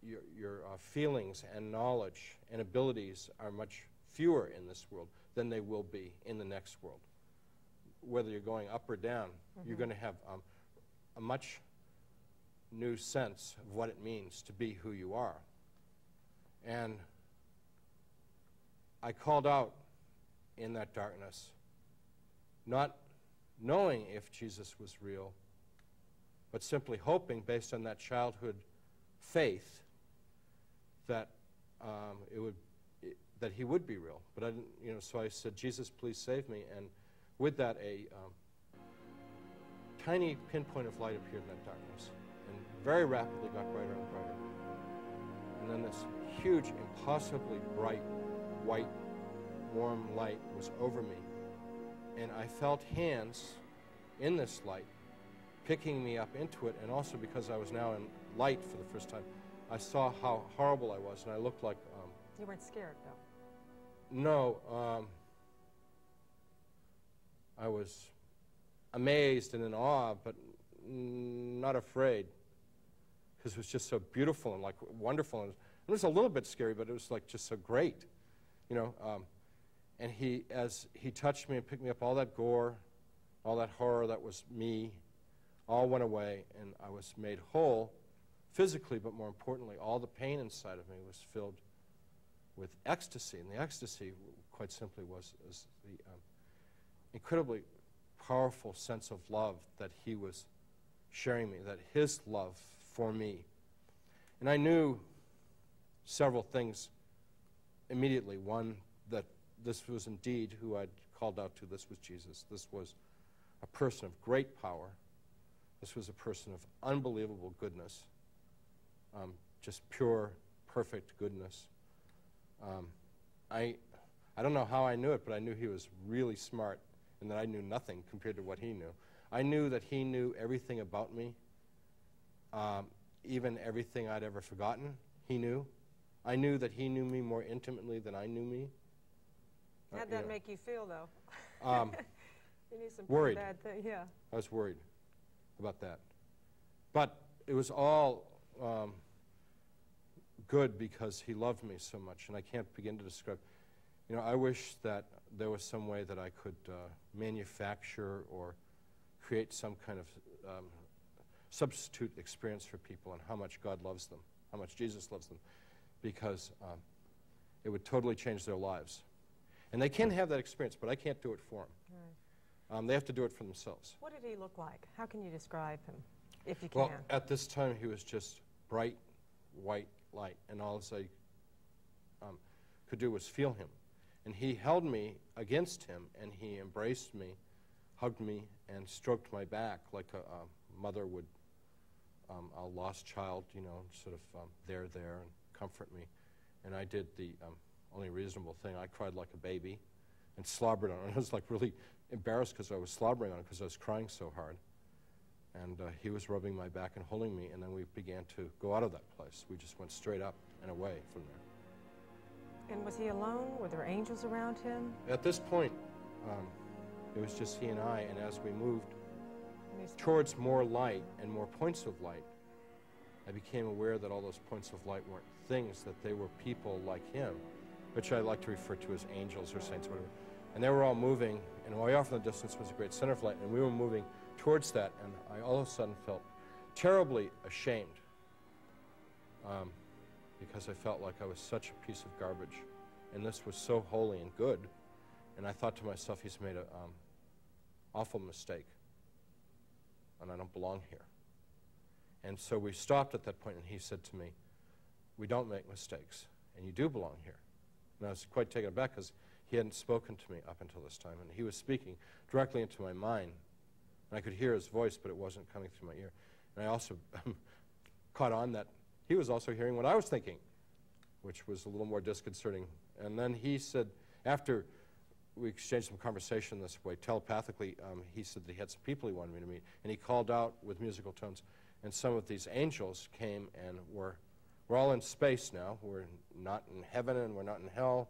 Speaker 3: your, your uh, feelings and knowledge and abilities are much fewer in this world than they will be in the next world whether you're going up or down, you're going to have um, a much new sense of what it means to be who you are. And I called out in that darkness, not knowing if Jesus was real, but simply hoping, based on that childhood faith, that um, it would that he would be real. But I didn't, you know. So I said, "Jesus, please save me." And with that, a um, tiny pinpoint of light appeared in that darkness, and very rapidly got brighter and brighter. And then this huge, impossibly bright, white, warm light was over me, and I felt hands in this light picking me up into it, and also because I was now in light for the first time, I saw how horrible I was, and I looked like um,
Speaker 1: You weren't scared, though.
Speaker 3: no, um, I was amazed and in awe, but not afraid, because it was just so beautiful and like wonderful. And it was a little bit scary, but it was like just so great, you know. Um, and he, as he touched me and picked me up, all that gore, all that horror that was me, all went away, and I was made whole physically, but more importantly, all the pain inside of me was filled with ecstasy. And the ecstasy, quite simply, was, was the um, incredibly powerful sense of love that he was sharing me, that his love for me. And I knew several things immediately. One, that this was indeed who I'd called out to. This was Jesus. This was a person of great power. This was a person of unbelievable goodness, um, just pure, perfect goodness. Um, I, I don't know how I knew it, but I knew he was really smart and that I knew nothing compared to what he knew. I knew that he knew everything about me, um, even everything I'd ever forgotten, he knew. I knew that he knew me more intimately than I knew me.
Speaker 1: How'd
Speaker 3: Uh,
Speaker 1: that
Speaker 3: you know.
Speaker 1: make you feel, though?
Speaker 3: Um,
Speaker 1: you knew some
Speaker 3: worried.
Speaker 1: bad thing, yeah.
Speaker 3: I was worried about that. But it was all um, good because he loved me so much, and I can't begin to describe. You know, I wish that there was some way that I could uh, manufacture or create some kind of um, substitute experience for people and how much God loves them, how much Jesus loves them, because um, it would totally change their lives. And they can have that experience, but I can't do it for them.
Speaker 1: Right.
Speaker 3: Um, they have to do it for themselves.
Speaker 1: What did he look like? How can you describe him, if you can?
Speaker 3: Well, at this time, he was just bright white light, and all I um, could do was feel him. And he held me against him, and he embraced me, hugged me, and stroked my back like a, a mother would um, a lost child, you know, sort of um, there, there, and comfort me. And I did the um, only reasonable thing. I cried like a baby and slobbered on it. I was like really embarrassed because I was slobbering on it because I was crying so hard. And uh, he was rubbing my back and holding me, and then we began to go out of that place. We just went straight up and away from there.
Speaker 1: And was he alone? Were there angels around him?
Speaker 3: At this point, um, it was just he and I, and as we moved towards more light and more points of light, I became aware that all those points of light weren't things, that they were people like him, which I like to refer to as angels or saints, or whatever. And they were all moving, and way off in the distance was a great center of light, and we were moving towards that, and I all of a sudden felt terribly ashamed um, because I felt like I was such a piece of garbage, and this was so holy and good, and I thought to myself, he's made an um, awful mistake and I don't belong here. And so we stopped at that point, and he said to me, We don't make mistakes, and you do belong here. And I was quite taken aback because he hadn't spoken to me up until this time, and he was speaking directly into my mind. And I could hear his voice, but it wasn't coming through my ear. And I also caught on that he was also hearing what I was thinking, which was a little more disconcerting. And then he said, after we exchanged some conversation this way telepathically. Um, he said that he had some people he wanted me to meet, and he called out with musical tones. And some of these angels came and were, we're all in space now. We're not in heaven and we're not in hell.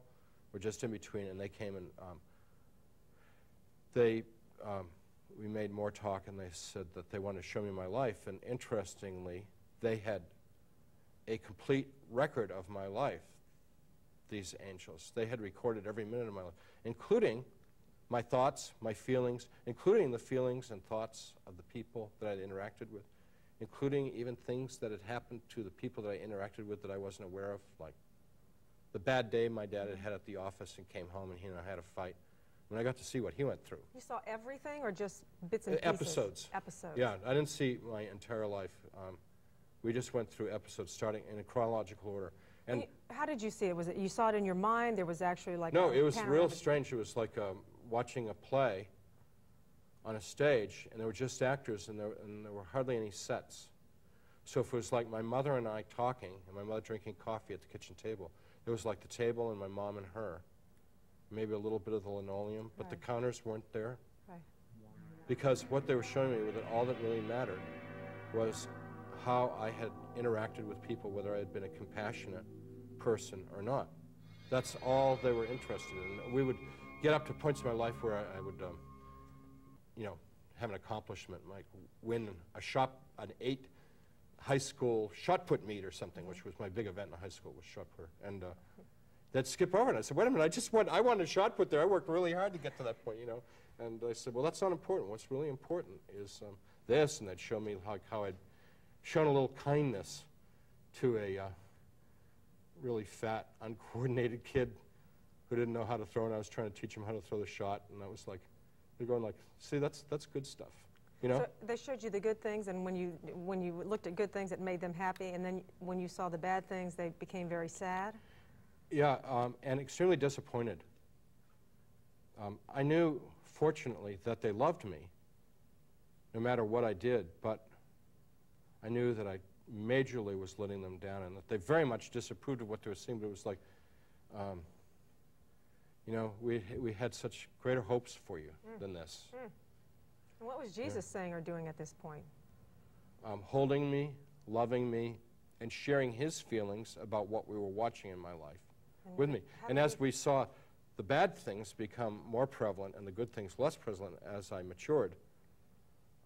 Speaker 3: We're just in between. And they came and um, they, um, we made more talk, and they said that they wanted to show me my life. And interestingly, they had a complete record of my life these angels. They had recorded every minute of my life, including my thoughts, my feelings, including the feelings and thoughts of the people that I'd interacted with, including even things that had happened to the people that I interacted with that I wasn't aware of, like the bad day my dad had had at the office and came home and he and I had a fight. When I got to see what he went through.
Speaker 1: You saw everything or just bits and
Speaker 3: Uh,
Speaker 1: pieces?
Speaker 3: episodes.
Speaker 1: Episodes.
Speaker 3: Yeah, I didn't see my entire life. Um, we just went through episodes starting in a chronological order.
Speaker 1: And how did you see it? Was it you saw it in your mind? There was actually like
Speaker 3: No, it was real strange. It was like um, watching a play on a stage, and there were just actors, and there, and there were hardly any sets. So if it was like my mother and I talking, and my mother drinking coffee at the kitchen table, it was like the table and my mom and her, maybe a little bit of the linoleum, but the counters weren't there.
Speaker 1: Right.
Speaker 3: Because what they were showing me was that all that really mattered was how I had interacted with people, whether I had been a compassionate person or not. That's all they were interested in. We would get up to points in my life where I, I would, um, you know, have an accomplishment, like win a shot, an eight high school shot put meet or something, which was my big event in high school was shot put. And uh, they'd skip over, and I said, "Wait a minute! I just want, I wanted a shot put there. I worked really hard to get to that point, you know." And I said, "Well, that's not important. What's really important is um, this." And they'd show me how, how I'd shown a little kindness to a uh, really fat, uncoordinated kid who didn't know how to throw, and I was trying to teach him how to throw the shot, and I was like, they're going like, "See, that's that's good stuff." You know?
Speaker 1: So they showed you the good things, and when you when you looked at good things, it made them happy, and then when you saw the bad things, they became very sad.
Speaker 3: Yeah, um, and extremely disappointed. Um, I knew, fortunately, that they loved me, no matter what I did, but I knew that I majorly was letting them down, and that they very much disapproved of what they were seeing. But it was like, um, you know, we we had such greater hopes for you
Speaker 1: Mm.
Speaker 3: than this.
Speaker 1: And what was Jesus saying or doing at this point?
Speaker 3: um, holding me, loving me, and sharing his feelings about what we were watching in my life
Speaker 1: And
Speaker 3: with me. And as we saw the bad things become more prevalent and the good things less prevalent as I matured,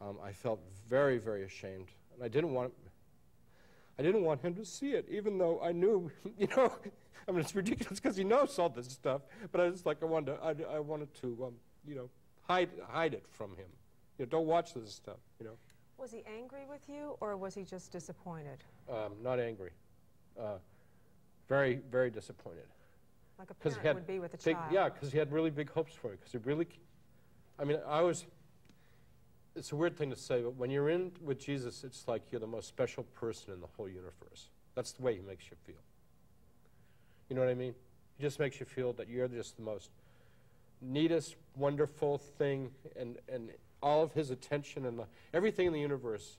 Speaker 3: um, I felt very, very ashamed. And I didn't want I didn't want him to see it, even though I knew, you know, I mean, it's ridiculous because he knows all this stuff. But I was like, I wanted, to, I, I wanted to, um, you know, hide, hide it from him. You know, don't watch this stuff. You know.
Speaker 1: Was he angry with you, or was he just disappointed?
Speaker 3: um, not angry, uh, very, very disappointed.
Speaker 1: Like a parent
Speaker 3: had
Speaker 1: would be with a
Speaker 3: Big,
Speaker 1: child.
Speaker 3: yeah, because he had really big hopes for me. Because he really, I mean, I was. It's a weird thing to say, but when you're in with Jesus, it's like you're the most special person in the whole universe. That's the way he makes you feel. You know what I mean? He just makes you feel that you're just the most neatest, wonderful thing, and, and all of his attention and the, everything in the universe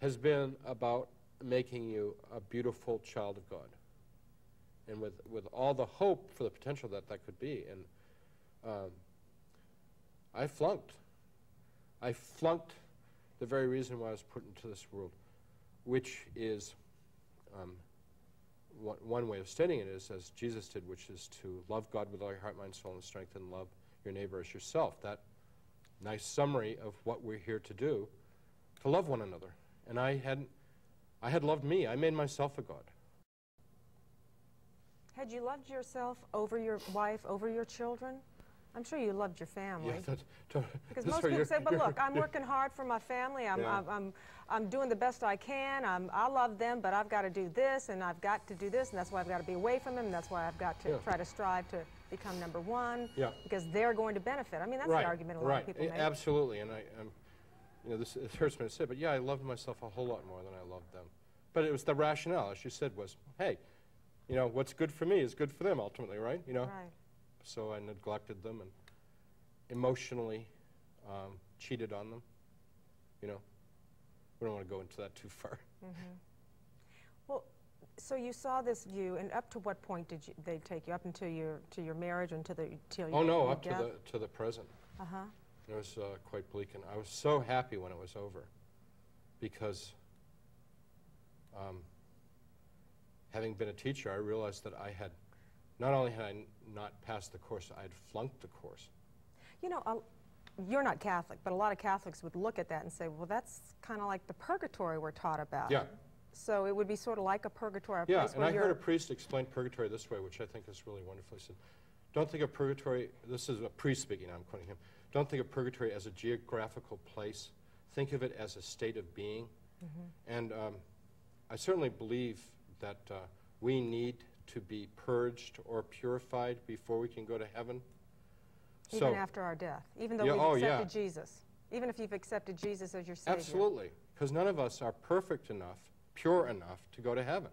Speaker 3: has been about making you a beautiful child of God. And with, with all the hope for the potential that that could be. And um, I flunked. I flunked the very reason why I was put into this world, which is um, one, way of stating it is, as Jesus did, which is to love God with all your heart, mind, soul, and strength, and love your neighbor as yourself. That nice summary of what we're here to do, to love one another. And I hadn't, I had loved me. I made myself a God.
Speaker 1: Had you loved yourself over your wife, over your children? I'm sure you loved your family.
Speaker 3: Yeah, that, to,
Speaker 1: Because most people say, but look, I'm working hard for my family. I'm,
Speaker 3: Yeah.
Speaker 1: I'm, I'm, I'm doing the best I can. I'm, I love them, but I've got to do this, and I've got to do this, and that's why I've got to be away from them, and that's why I've got to
Speaker 3: Yeah.
Speaker 1: try to strive to become number one,
Speaker 3: Yeah.
Speaker 1: because they're going to benefit. I mean, that's
Speaker 3: right,
Speaker 1: the argument a lot
Speaker 3: right.
Speaker 1: of people make.
Speaker 3: Absolutely, and I, um, you know, this it hurts me to say, but yeah, I loved myself a whole lot more than I loved them. But it was the rationale, as you said, was, hey, you know, what's good for me is good for them ultimately, right? You know,
Speaker 1: Right.
Speaker 3: So I neglected them and emotionally um, cheated on them. You know, we don't want to go into that too far.
Speaker 1: Well, so you saw this view, and up to what point did you, they take you? Up until your to your marriage, until the till
Speaker 3: Oh
Speaker 1: your,
Speaker 3: no,
Speaker 1: your
Speaker 3: up to
Speaker 1: death?
Speaker 3: the to the present.
Speaker 1: Uh huh.
Speaker 3: It was uh, quite bleak, and I was so happy when it was over, because um, having been a teacher, I realized that I had not only had I not passed the course, I had flunked the course.
Speaker 1: You know, a- you're not Catholic, but a lot of Catholics would look at that and say, well, that's kind of like the purgatory we're taught about.
Speaker 3: Yeah,
Speaker 1: So it would be sort of like a purgatory, a
Speaker 3: yeah. And I heard a priest explain purgatory this way, which I think is really wonderful. He said, "Don't think of purgatory. This is a priest speaking. I'm quoting him. Don't think of purgatory as a geographical place. Think of it as a state of being."
Speaker 1: Mm-hmm.
Speaker 3: And um, I certainly believe that uh, we need to be purged or purified before we can go to heaven.
Speaker 1: even
Speaker 3: so,
Speaker 1: after our death, even though
Speaker 3: Yeah,
Speaker 1: we've
Speaker 3: oh, yeah.
Speaker 1: accepted Jesus, even if you've accepted Jesus as your Savior.
Speaker 3: absolutely, because none of us are perfect enough, pure enough to go to heaven.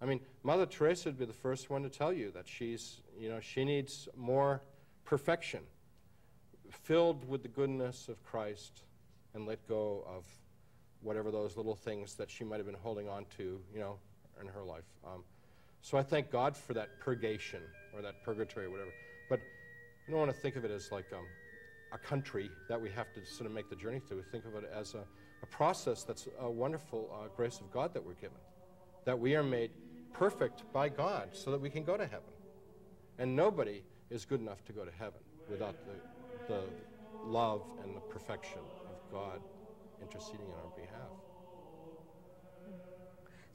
Speaker 3: I mean, Mother Teresa would be the first one to tell you that she's, you know, she needs more perfection, filled with the goodness of Christ, and let go of whatever those little things that she might have been holding on to, you know, in her life. Um, so I thank God for that purgation or that purgatory or whatever. But you don't want to think of it as like um, a country that we have to sort of make the journey through. Think of it as a, a process that's a wonderful uh, grace of God that we're given, that we are made perfect by God so that we can go to heaven. And nobody is good enough to go to heaven without the, the love and the perfection of God interceding on our behalf.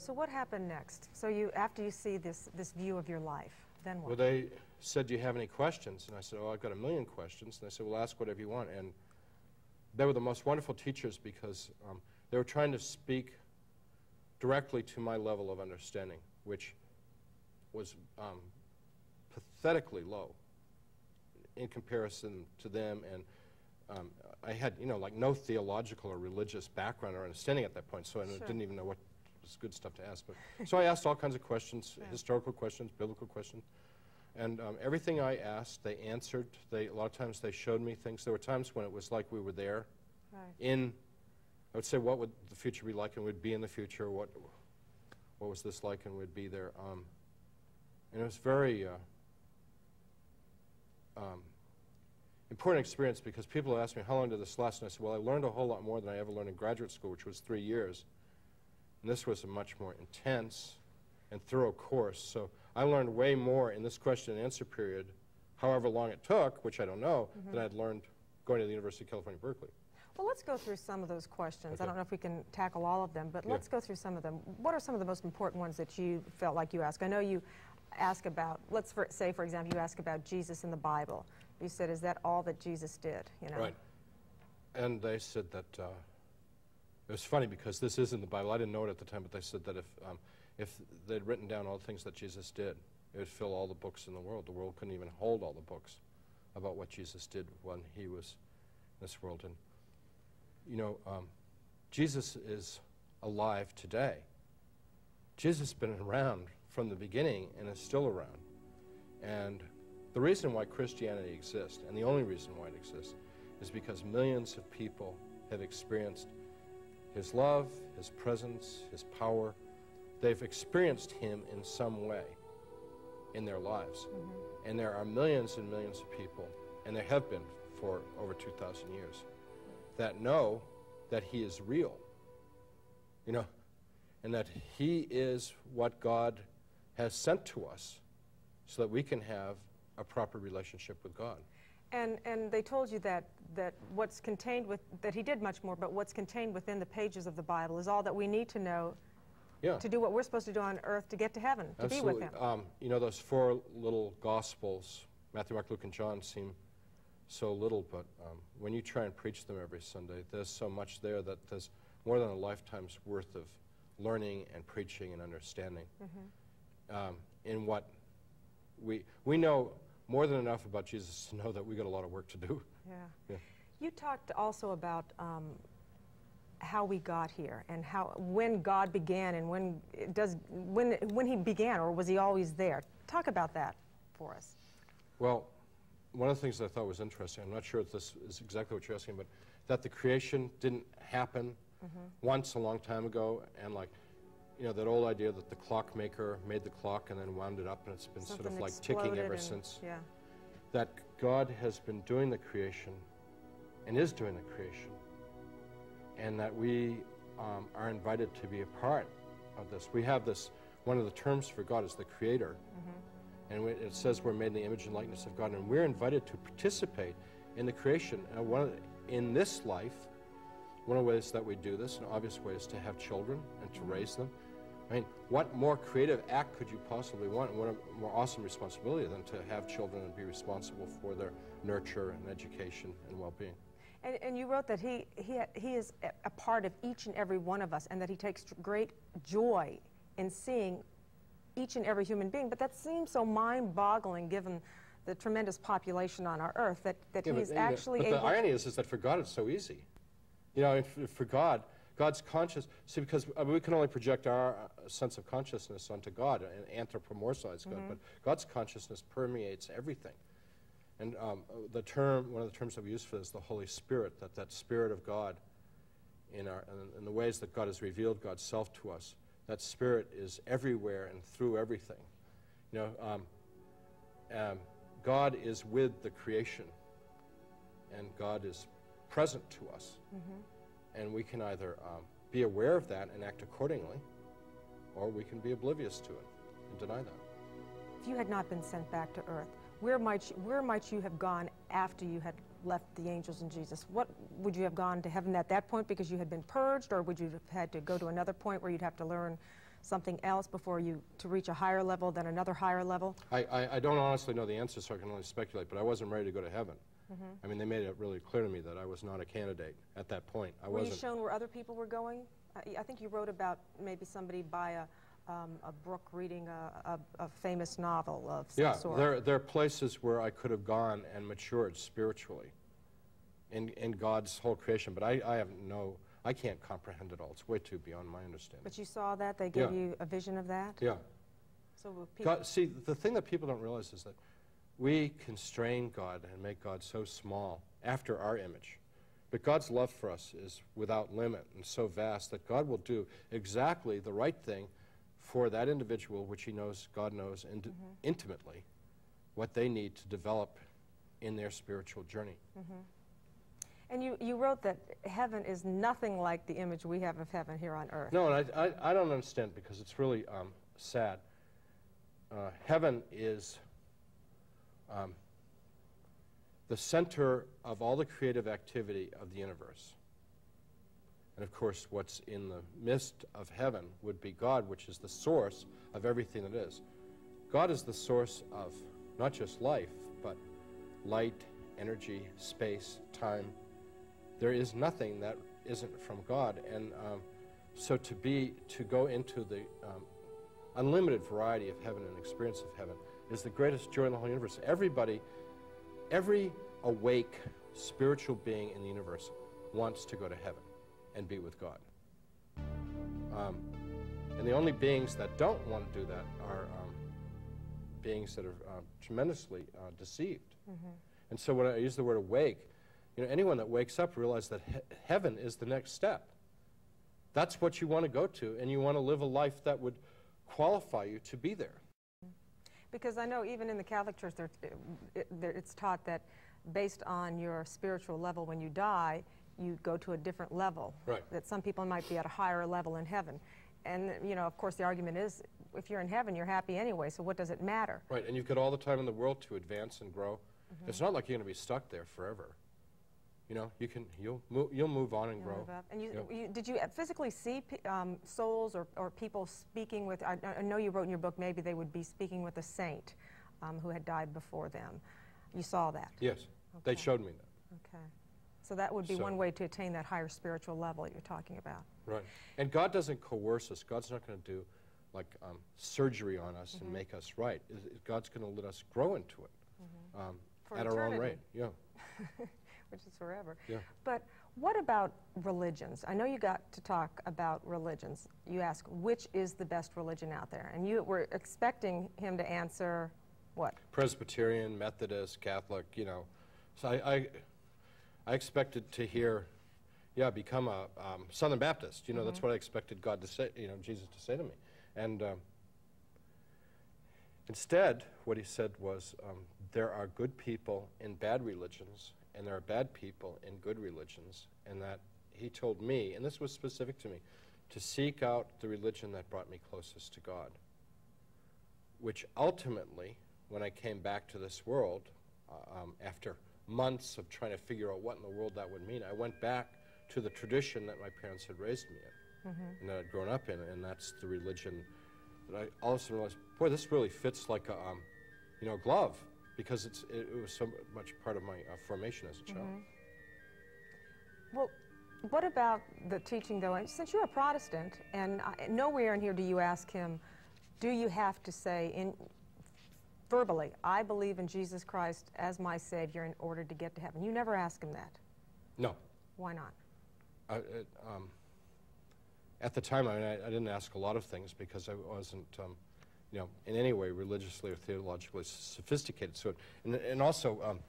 Speaker 1: So what happened next? So you, after you see this, this view of your life, then what?
Speaker 3: Well, they said, Do you have any questions? And I said, Oh, I've got a million questions. And they said, Well, ask whatever you want. And they were the most wonderful teachers because um, they were trying to speak directly to my level of understanding, which was um, pathetically low in comparison to them and um, I had, you know, like no theological or religious background or understanding at that point, so I
Speaker 1: Sure.
Speaker 3: didn't even know what was good stuff to ask. But so I asked all kinds of questions, historical questions, biblical questions, and um, everything I asked, they answered. They a lot of times they showed me things. There were times when it was like we were there,
Speaker 1: Right.
Speaker 3: in. I would say, what would the future be like, and would be in the future. What what was this like, and would be there. Um, and it was very. Uh, um, important experience because people ask me, how long did this last? And I said, well, I learned a whole lot more than I ever learned in graduate school, which was three years. And this was a much more intense and thorough course. So I learned way more in this question and answer period, however long it took, which I don't know, than I'd learned going to the University of California, Berkeley.
Speaker 1: Well, let's go through some of those questions. I don't know if we can tackle all of them, but
Speaker 3: Yeah.
Speaker 1: let's go through some of them. What are some of the most important ones that you felt like you asked? I know you ask about, let's for, say, for example, you ask about Jesus in the Bible. You said, is that all that Jesus did? You know?
Speaker 3: Right. And they said that uh, it was funny because this is in the Bible. I didn't know it at the time, but they said that if um, if they'd written down all the things that Jesus did, it would fill all the books in the world. The world couldn't even hold all the books about what Jesus did when he was in this world. And you know, um, Jesus is alive today. Jesus has been around from the beginning and is still around. And the reason why Christianity exists, and the only reason why it exists, is because millions of people have experienced His love, His presence, His power. They've experienced Him in some way in their lives. Mm-hmm. And there are millions and millions of people, and there have been for over 2,000 years, that know that He is real. You know, and that He is what God has sent to us so that we can have a proper relationship with God.
Speaker 1: And, and they told you that, that what's contained with, that he did much more, but what's contained within the pages of the Bible is all that we need to know
Speaker 3: Yeah.
Speaker 1: to do what we're supposed to do on earth to get to heaven, to be with him.
Speaker 3: Um, you know, those four little Gospels, Matthew, Mark, Luke, and John, seem so little, but um, when you try and preach them every Sunday, there's so much there that there's more than a lifetime's worth of learning and preaching and understanding
Speaker 1: Mm-hmm.
Speaker 3: um, in what we, we know more than enough about Jesus to know that we got a lot of work to do.
Speaker 1: Yeah.
Speaker 3: Yeah.
Speaker 1: You talked also about um, how we got here and how when God began and when does when when He began or was He always there? Talk about that for us.
Speaker 3: Well, one of the things that I thought was interesting, I'm not sure if this is exactly what you're asking, but that the creation didn't happen once a long time ago, and like, you know, that old idea that the clockmaker made the clock and then wound it up, and it's been sort of like ticking ever
Speaker 1: and-
Speaker 3: since.
Speaker 1: Yeah.
Speaker 3: That God has been doing the creation and is doing the creation, and that we um, are invited to be a part of this. We have this, one of the terms for God is the creator. Mm-hmm. And we- it says we're made in the image and likeness of God, and we're invited to participate in the creation. And one of the, in this life, one of the ways that we do this, an obvious way, is to have children and to mm-hmm. raise them. I mean, what more creative act could you possibly want, and what a more awesome responsibility than to have children and be responsible for their nurture and education and well-being?
Speaker 1: And, and you wrote that he, he, he is a- part of each and every one of us and that he takes great joy in seeing each and every human being. But that seems so mind-boggling given the tremendous population on our earth that, that
Speaker 3: Yeah,
Speaker 1: he
Speaker 3: but-
Speaker 1: actually
Speaker 3: but
Speaker 1: able
Speaker 3: the irony is, is that for God it's so easy. You know, for God, God's conscious. See, because I mean, we can only project our uh, sense of consciousness onto God and anthropomorphize God, but God's consciousness permeates everything. And um, the term, one of the terms that we use for this, is the Holy Spirit. That that Spirit of God, in our in, in the ways that God has revealed God's self to us, that Spirit is everywhere and through everything. You know, um, um, God is with the creation, and God is present to us. And we can either um, be aware of that and act accordingly, or we can be oblivious to it and deny that.
Speaker 1: If you had not been sent back to earth, where might you, where might you have gone after you had left the angels and Jesus? What would you have gone to heaven at that point because you had been purged, or would you have had to go to another point where you'd have to learn something else before you to reach a higher level, then another higher level?
Speaker 3: I, I, I don't honestly know the answer, so I can only speculate, but I wasn't ready to go to heaven. I mean, they made it really clear to me that I was not a candidate at that point. I
Speaker 1: Were you
Speaker 3: wasn't.
Speaker 1: shown where other people were going? I, I think you wrote about maybe somebody by a, um, a brook reading a, a, a famous novel of some
Speaker 3: yeah,
Speaker 1: sort.
Speaker 3: there, there are places where I could have gone and matured spiritually in, in God's whole creation. But I, I have no, I can't comprehend it all. It's way too beyond my understanding.
Speaker 1: But you saw that? They gave
Speaker 3: Yeah.
Speaker 1: you a vision of that?
Speaker 3: yeah.
Speaker 1: So people,
Speaker 3: God, see, the thing that people don't realize is that we constrain God and make God so small after our image. But God's love for us is without limit and so vast that God will do exactly the right thing for that individual, which He knows, God knows int- intimately, what they need to develop in their spiritual journey.
Speaker 1: and you, you wrote that heaven is nothing like the image we have of heaven here on earth.
Speaker 3: No, and I, I, I don't understand because it's really um, sad. Uh, heaven is um, the center of all the creative activity of the universe. And of course, what's in the midst of heaven would be God, which is the source of everything that is. God is the source of not just life, but light, energy, space, time. There is nothing that isn't from God. And um, so to be, to go into the um, unlimited variety of heaven and experience of heaven is the greatest joy in the whole universe. Everybody, every awake spiritual being in the universe wants to go to heaven and be with God. Um, and the only beings that don't want to do that are um, beings that are uh, tremendously uh, deceived. And so when I use the word awake, you know, anyone that wakes up realizes that he- heaven is the next step. That's what you want to go to, and you want to live a life that would qualify you to be there.
Speaker 1: Because I know even in the Catholic Church, there, it, there, it's taught that based on your spiritual level when you die, you go to a different level.
Speaker 3: Right.
Speaker 1: That some people might be at a higher level in heaven. And, you know, of course, the argument is if you're in heaven, you're happy anyway, so what does it matter?
Speaker 3: Right, and you've got all the time in the world to advance and grow.
Speaker 1: Mm-hmm.
Speaker 3: It's not like you're going to be stuck there forever. You know, you can you'll move, you'll move on and
Speaker 1: You
Speaker 3: grow.
Speaker 1: And you,
Speaker 3: Yeah.
Speaker 1: you, did you physically see um, souls or, or people speaking with, I, I know you wrote in your book maybe they would be speaking with a saint um, who had died before them. You saw that?
Speaker 3: Yes, they showed me that.
Speaker 1: Okay. So that would be
Speaker 3: So-
Speaker 1: one way to attain that higher spiritual level that you're talking about.
Speaker 3: Right, and God doesn't coerce us. God's not going to do like um, surgery on us
Speaker 1: Mm-hmm.
Speaker 3: and make us right. God's going to let us grow into it
Speaker 1: Mm-hmm. For
Speaker 3: at our own rate. Yeah,
Speaker 1: which is forever.
Speaker 3: Yeah.
Speaker 1: But what about religions? I know you got to talk about religions. You ask, which is the best religion out there? And you were expecting him to answer what?
Speaker 3: Presbyterian, Methodist, Catholic. You know, so I I, I expected to hear, yeah, become a um, Southern Baptist. You know, that's what I expected God to say. You know, Jesus to say to me, and. Um, Instead, what he said was, um, there are good people in bad religions, and there are bad people in good religions, and that he told me, and this was specific to me, to seek out the religion that brought me closest to God. Which ultimately, when I came back to this world, uh, um, after months of trying to figure out what in the world that would mean, I went back to the tradition that my parents had raised me in and that I'd grown up in, and that's the religion that I all of a sudden realized, boy, this really fits like a, um, you know, glove, because it's, it, it was so much part of my uh, formation as a child.
Speaker 1: Well, what about the teaching, though? Since you're a Protestant, and I, nowhere in here do you ask him, do you have to say in verbally, I believe in Jesus Christ as my Savior in order to get to heaven? You never ask him that.
Speaker 3: No,
Speaker 1: Why not?
Speaker 3: I, it, um, at the time, I, mean, I, I didn't ask a lot of things because I wasn't, um, you know, in any way religiously or theologically sophisticated. So, and, and also, um,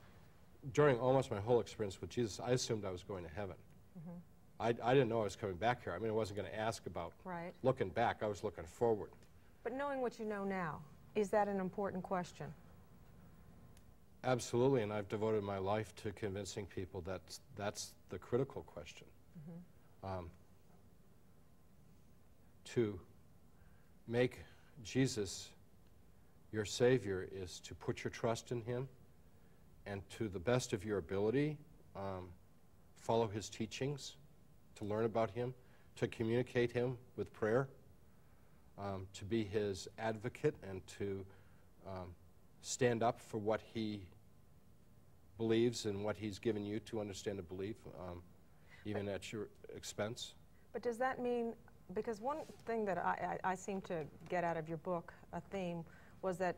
Speaker 3: during almost my whole experience with Jesus, I assumed I was going to heaven. I, I didn't know I was coming back here. I mean, I wasn't going to ask about
Speaker 1: Right.
Speaker 3: looking back. I was looking forward.
Speaker 1: But knowing what you know now, is that an important question?
Speaker 3: Absolutely, and I've devoted my life to convincing people that that's the critical question. Um, to make Jesus your Savior is to put your trust in Him and to the best of your ability, um, follow His teachings, to learn about Him, to communicate Him with prayer, um, to be His advocate, and to um, stand up for what He believes and what He's given you to understand and believe, um, even at your expense.
Speaker 1: But does that mean, because one thing that I, I, I seem to get out of your book, a theme, was that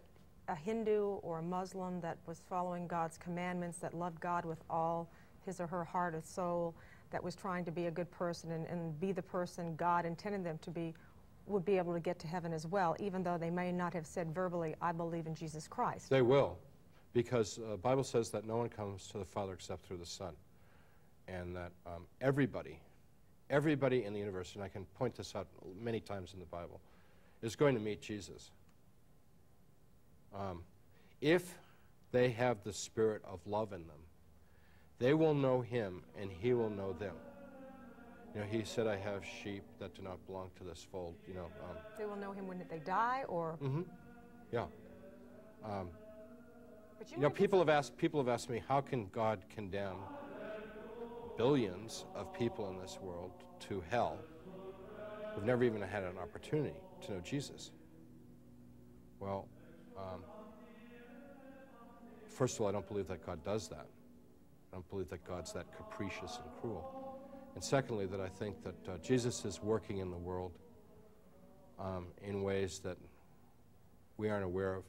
Speaker 1: a Hindu or a Muslim that was following God's commandments, that loved God with all his or her heart or soul that was trying to be a good person and, and be the person God intended them to be would be able to get to heaven as well, even though they may not have said verbally, I believe in Jesus Christ.
Speaker 3: They will, because the uh, Bible says that no one comes to the Father except through the Son. And that um, everybody, everybody in the universe, and I can point this out many times in the Bible, is going to meet Jesus. Um, if they have the spirit of love in them, they will know him and he will know them. You know, he said, I have sheep that do not belong to this fold. You know, um,
Speaker 1: they will know him when they die or.
Speaker 3: Mm-hmm. Yeah. Um,
Speaker 1: but you,
Speaker 3: you know, people have asked people have asked me, how can God condemn billions of people in this world to hell who've never even had an opportunity to know Jesus? Well, um, first of all, I don't believe that God does that. I don't believe that God's that capricious and cruel. And secondly, that I think that uh, Jesus is working in the world um, in ways that we aren't aware of.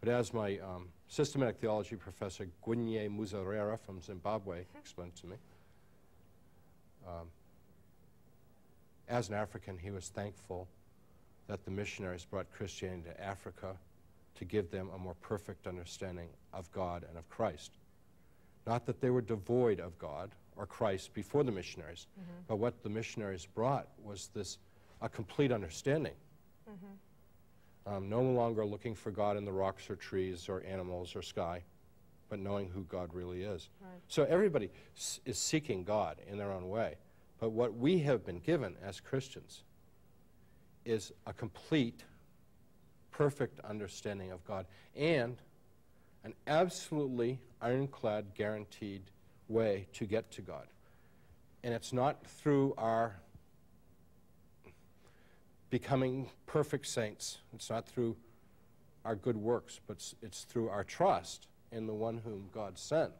Speaker 3: But as my um, systematic theology professor, Gwinyai Muzorewa from Zimbabwe, explained to me, um, as an African, he was thankful that the missionaries brought Christianity to Africa to give them a more perfect understanding of God and of Christ. Not that they were devoid of God or Christ before the missionaries, mm -hmm. but what the missionaries brought was this a complete understanding. Mm -hmm. um, no longer looking for God in the rocks or trees or animals or sky, but knowing who God really is. Right. So everybody is seeking God in their own way. But what we have been given as Christians is a complete, perfect understanding of God and an absolutely ironclad, guaranteed way to get to God. And it's not through our becoming perfect saints, it's not through our good works, but it's through our trust in the one whom God sent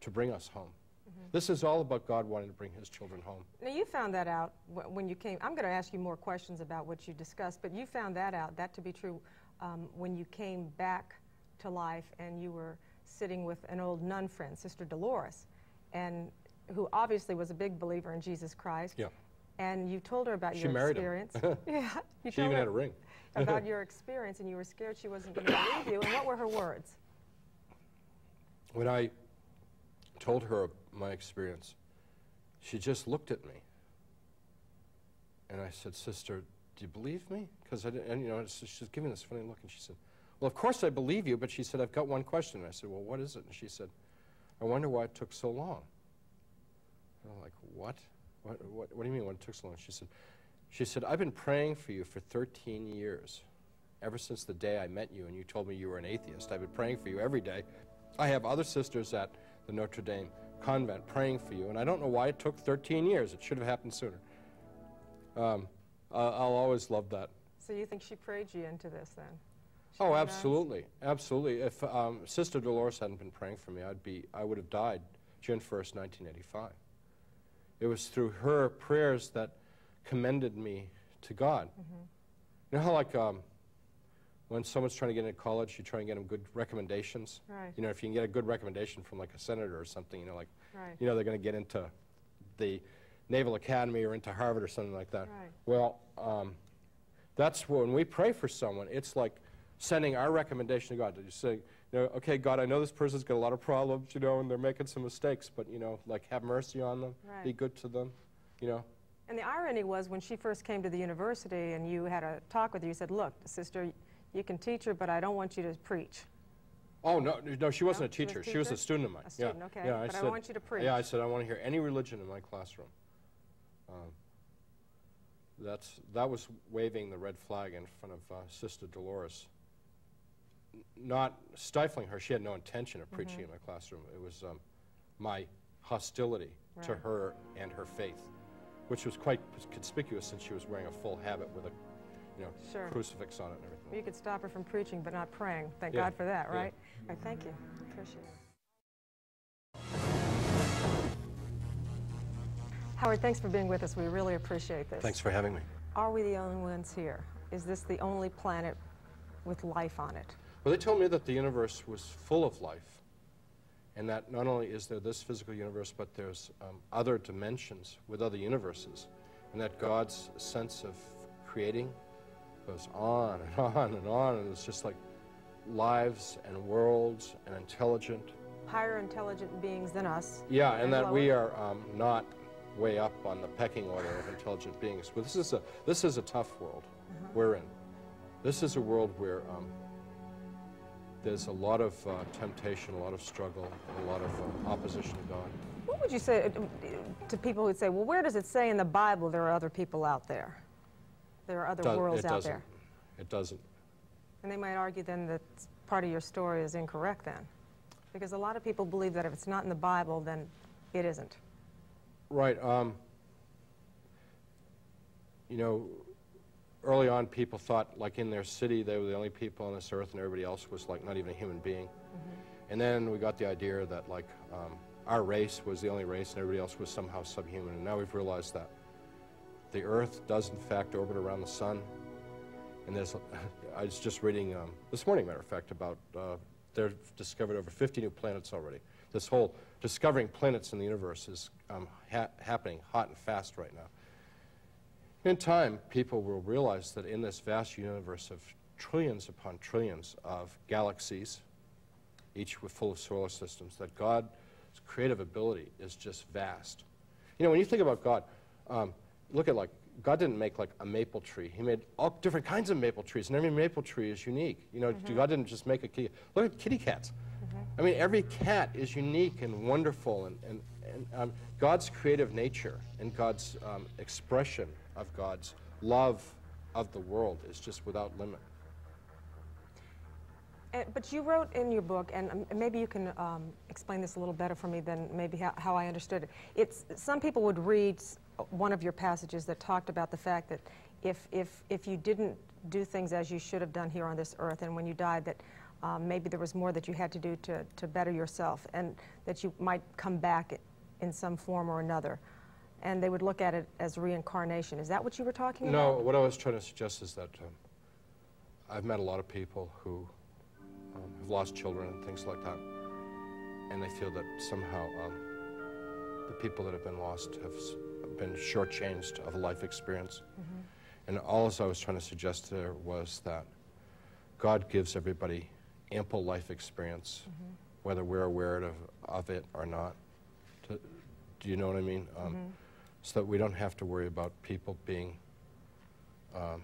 Speaker 3: to bring us home. Mm-hmm. This is all about God wanting to bring his children home.
Speaker 1: Now, you found that out when you came. I'm going to ask you more questions about what you discussed, but you found that out, that to be true, um, when you came back to life and you were sitting with an old nun friend, Sister Dolores, and who obviously was a big believer in Jesus Christ.
Speaker 3: Yeah.
Speaker 1: And you told her about
Speaker 3: she
Speaker 1: your
Speaker 3: married
Speaker 1: experience. Yeah.
Speaker 3: You she even had a ring.
Speaker 1: about your experience, and you were scared she wasn't going to believe you. And what were her words?
Speaker 3: When I told her my experience, she just looked at me. And I said, Sister, do you believe me? Because I didn't, and, you know, she's giving this funny look, and she said, Well, of course I believe you, but she said, I've got one question. And I said, Well, what is it? And she said, I wonder why it took so long. And I'm like, What? What, what, what do you mean, what it took so long? She said, she said, I've been praying for you for 13 years, ever since the day I met you and you told me you were an atheist. I've been praying for you every day. I have other sisters at the Notre Dame convent praying for you, and I don't know why it took 13 years. It should have happened sooner. Um, I'll always love that.
Speaker 1: So you think she prayed you into this then? She
Speaker 3: oh, absolutely, absolutely. If um, Sister Dolores hadn't been praying for me, I'd be, I would have died June 1st, 1985. It was through her prayers that commended me to God. Mm -hmm. You know how, like, um, when someone's trying to get into college, you try and get them good recommendations.
Speaker 1: Right.
Speaker 3: You know, if you can get a good recommendation from, like, a senator or something, you know, like,
Speaker 1: right.
Speaker 3: you know, they're going to get into the Naval Academy or into Harvard or something like that.
Speaker 1: Right.
Speaker 3: Well, um, that's when we pray for someone, it's like sending our recommendation to God. You say, you know, okay, God, I know this person's got a lot of problems, you know, and they're making some mistakes, but, you know, like, have mercy on them,
Speaker 1: right.
Speaker 3: be good to them, you know.
Speaker 1: And the irony was when she first came to the university and you had a talk with her, you said, look, sister, you can teach her, but I don't want you to preach.
Speaker 3: Oh, no, no, she wasn't
Speaker 1: no?
Speaker 3: a teacher.
Speaker 1: She
Speaker 3: was, she was, a student of mine.
Speaker 1: A student,
Speaker 3: yeah.
Speaker 1: okay.
Speaker 3: Yeah, I
Speaker 1: but
Speaker 3: said,
Speaker 1: I want you to preach.
Speaker 3: Yeah, I said, I want to hear any religion in my classroom. Um, that's, that was waving the red flag in front of uh, Sister Dolores. N not stifling her. She had no intention of preaching mm -hmm. in my classroom. It was um, my hostility right. to her and her faith, which was quite conspicuous since she was wearing a full habit with a you know,
Speaker 1: sure.
Speaker 3: crucifix on it and everything.
Speaker 1: You could stop her from preaching but not praying. Thank yeah. God for that, right? Yeah. right? Thank you. Appreciate it. Howard, thanks for being with us. We really appreciate this.
Speaker 3: Thanks for having me.
Speaker 1: Are we the only ones here? Is this the only planet with life on it?
Speaker 3: Well, they told me that the universe was full of life, And that not only is there this physical universe, but there's um, other dimensions with other universes. And that God's sense of creating goes on and on and on. And it's just like lives and worlds and intelligent.
Speaker 1: Higher intelligent beings than us.
Speaker 3: Yeah, and, that
Speaker 1: lower.
Speaker 3: we are um, not way up on the pecking order of intelligent beings. But this is a, this is a tough world we're in. This is a world where um, there's a lot of uh, temptation, a lot of struggle, a lot of uh, opposition to God.
Speaker 1: What would you say uh, to people who'd say, well, where does it say in the Bible there are other people out there? There are other
Speaker 3: Do-
Speaker 1: worlds
Speaker 3: it
Speaker 1: out
Speaker 3: doesn't.
Speaker 1: there.
Speaker 3: It doesn't.
Speaker 1: And they might argue then that part of your story is incorrect then. Because a lot of people believe that if it's not in the Bible, then it isn't.
Speaker 3: Right. Um, you know, early on, people thought, like in their city, they were the only people on this earth, and everybody else was like not even a human being. And then we got the idea that like um, our race was the only race, and everybody else was somehow subhuman. And now we've realized that the Earth does in fact orbit around the sun. And there's, I was just reading um, this morning, matter of fact, about uh, they've discovered over 50 new planets already. This whole discovering planets in the universe is um, ha happening hot and fast right now. In time, people will realize that in this vast universe of trillions upon trillions of galaxies, each with full of solar systems, that God's creative ability is just vast. You know, when you think about God, um, look at like, God didn't make like a maple tree. He made all different kinds of maple trees, and every maple tree is unique. You know, God didn't just make a kitty. Look at kitty cats. I mean, every cat is unique and wonderful, and, and, and um, God's creative nature and God's um, expression of God's love of the world is just without limit.
Speaker 1: And, but you wrote in your book, and um, maybe you can um, explain this a little better for me than maybe how, how I understood it. It's, some people would read one of your passages that talked about the fact that if, if, if you didn't do things as you should have done here on this earth, and when you died, that um, maybe there was more that you had to do to, to better yourself, and that you might come back in some form or another. And they would look at it as reincarnation. Is that what you were talking
Speaker 3: No,
Speaker 1: about?
Speaker 3: No, what I was trying to suggest is that um, I've met a lot of people who um, have lost children and things like that, and they feel that somehow um, the people that have been lost have been shortchanged of a life experience. And all I was trying to suggest there was that God gives everybody ample life experience, whether we're aware of, of it or not. To, do you know what I mean? Um, So that we don't have to worry about people being um,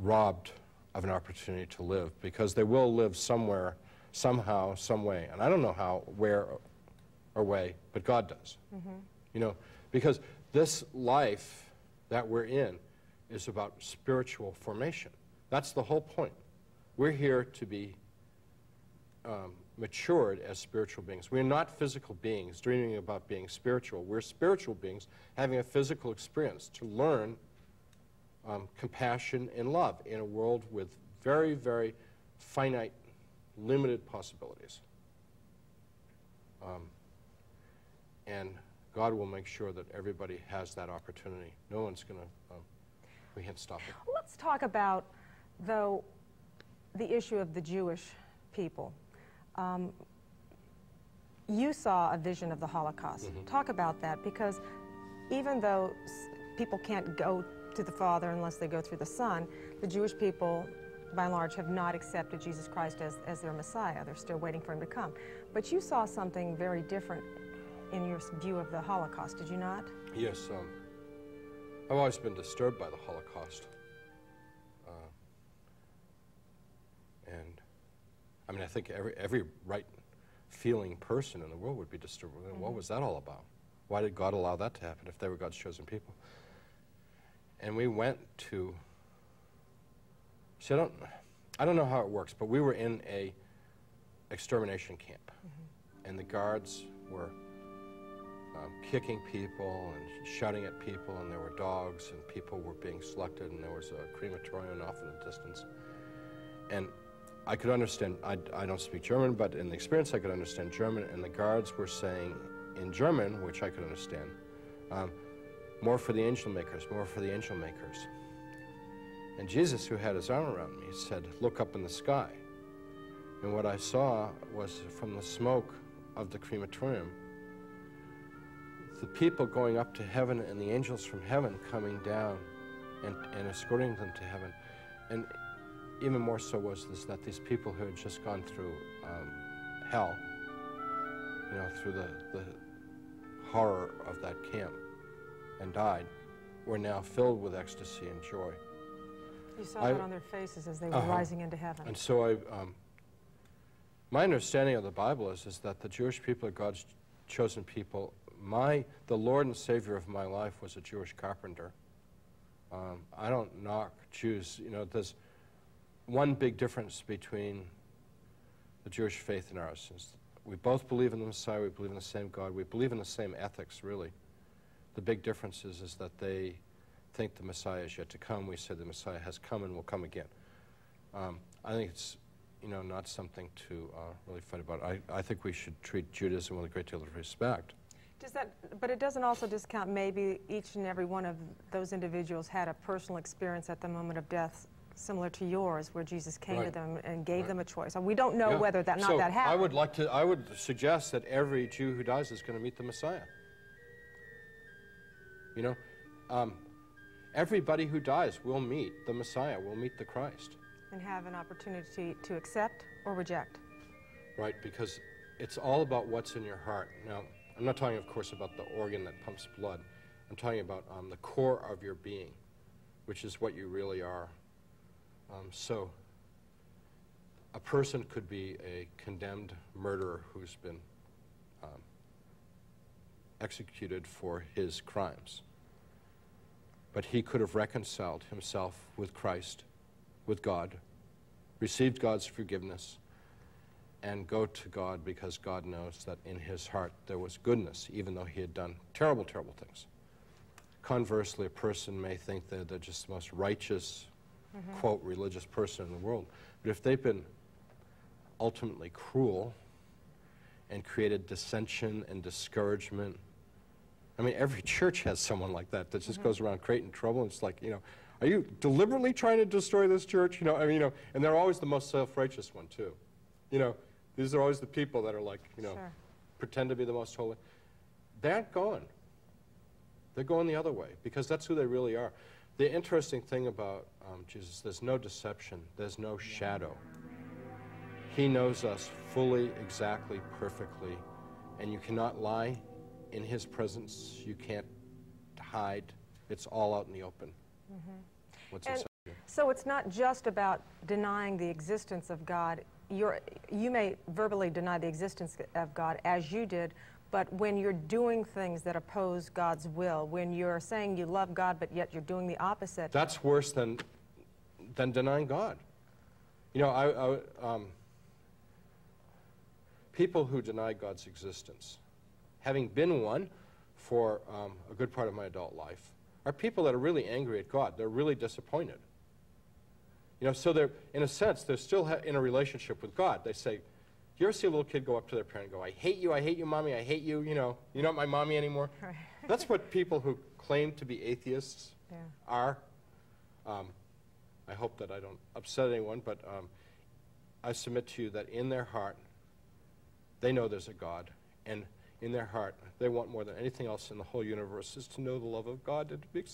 Speaker 3: robbed of an opportunity to live because they will live somewhere, somehow, some way. And I don't know how, where, or way, but God does. You know, because this life that we're in is about spiritual formation. That's the whole point. We're here to be um, matured as spiritual beings. We're not physical beings dreaming about being spiritual. We're spiritual beings having a physical experience to learn um, compassion and love in a world with very, very finite, limited possibilities. Um, and God will make sure that everybody has that opportunity. No one's going to, um, we can't stop it.
Speaker 1: Let's talk about, though, the issue of the Jewish people. Um, you saw a vision of the Holocaust. Talk about that because even though people can't go to the Father unless they go through the Son, the Jewish people, by and large, have not accepted Jesus Christ as, as their Messiah. They're still waiting for him to come. But you saw something very different in your view of the Holocaust, did you not?
Speaker 3: Yes, um, I've always been disturbed by the Holocaust. Uh, and I mean, I think every, every right feeling person in the world would be disturbed. What was that all about? Why did God allow that to happen if they were God's chosen people? And we went to, see, I don't, I don't know how it works, but we were in a extermination camp. And the guards were um, kicking people and shouting at people, and there were dogs, and people were being selected, and there was a crematorium off in the distance. And I could understand, I, I don't speak German, but in the experience I could understand German, and the guards were saying in German, which I could understand, um, more for the angel makers, more for the angel makers. And Jesus, who had his arm around me, said, Look up in the sky. And what I saw was from the smoke of the crematorium, the people going up to heaven and the angels from heaven coming down and, and escorting them to heaven. And even more so was this that these people who had just gone through um, hell, you know, through the, the horror of that camp and died, were now filled with ecstasy and joy.
Speaker 1: You saw I, that on their faces as they were uh -huh. rising into heaven.
Speaker 3: And so I, um, my understanding of the Bible is, is that the Jewish people are God's chosen people. My, the Lord and Savior of my life was a Jewish carpenter. Um, I don't knock Jews. You know, there's one big difference between the Jewish faith and ours. We both believe in the Messiah. We believe in the same God. We believe in the same ethics, really. The big difference is, is that they think the Messiah is yet to come. We say the Messiah has come and will come again. Um, I think it's, you know, not something to uh, really fight about. I, I think we should treat Judaism with a great deal of respect.
Speaker 1: Does that, but it doesn't also discount maybe each and every one of those individuals had a personal experience at the moment of death similar to yours, where Jesus came right. to them and gave right. them a choice. And we don't know yeah. whether that not
Speaker 3: so
Speaker 1: that happened.
Speaker 3: I would like to. I would suggest that every Jew who dies is going to meet the Messiah. You know, um, everybody who dies will meet the Messiah. Will meet the Christ.
Speaker 1: And have an opportunity to accept or reject.
Speaker 3: Right, because it's all about what's in your heart. Now, I'm not talking, of course, about the organ that pumps blood. I'm talking about um, the core of your being, which is what you really are. Um, so a person could be a condemned murderer who's been um, executed for his crimes. But he could have reconciled himself with Christ, with God, received God's forgiveness, and go to God because God knows that in his heart there was goodness, even though he had done terrible, terrible things. Conversely, a person may think that they're just the most righteous, mm-hmm. quote, religious person in the world. But if they've been ultimately cruel and created dissension and discouragement, I mean, every church has someone like that that just mm-hmm. goes around creating trouble. And it's like, you know, are you deliberately trying to destroy this church? You know, I mean, you know, and they're always the most self-righteous one too. You know, these are always the people that are like, you know, sure. pretend to be the most holy. They aren't going. They're going the other way because that's who they really are. The interesting thing about um, Jesus, there's no deception, there's no shadow. He knows us fully, exactly, perfectly, and you cannot lie in His presence. You can't hide. It's all out in the open. Mm -hmm. What's
Speaker 1: and so it's not just about denying the existence of God. You're, you may verbally deny the existence of God as you did, but when you're doing things that oppose God's will, when you're saying you love God, but yet you're doing the opposite.
Speaker 3: That's worse than, than denying God. You know, I, I, um, people who deny God's existence, having been one for um, a good part of my adult life, are people that are really angry at God. They're really disappointed. You know, so they're, in a sense, they're still in a relationship with God. They say, do you ever see a little kid go up to their parent and go, I hate you, I hate you, mommy, I hate you, you know, you're not my mommy anymore? Right. That's what people who claim to be atheists yeah. are. Um, I hope that I don't upset anyone, but um, I submit to you that in their heart, they know there's a God, and in their heart, they want more than anything else in the whole universe is to know the love of God and to be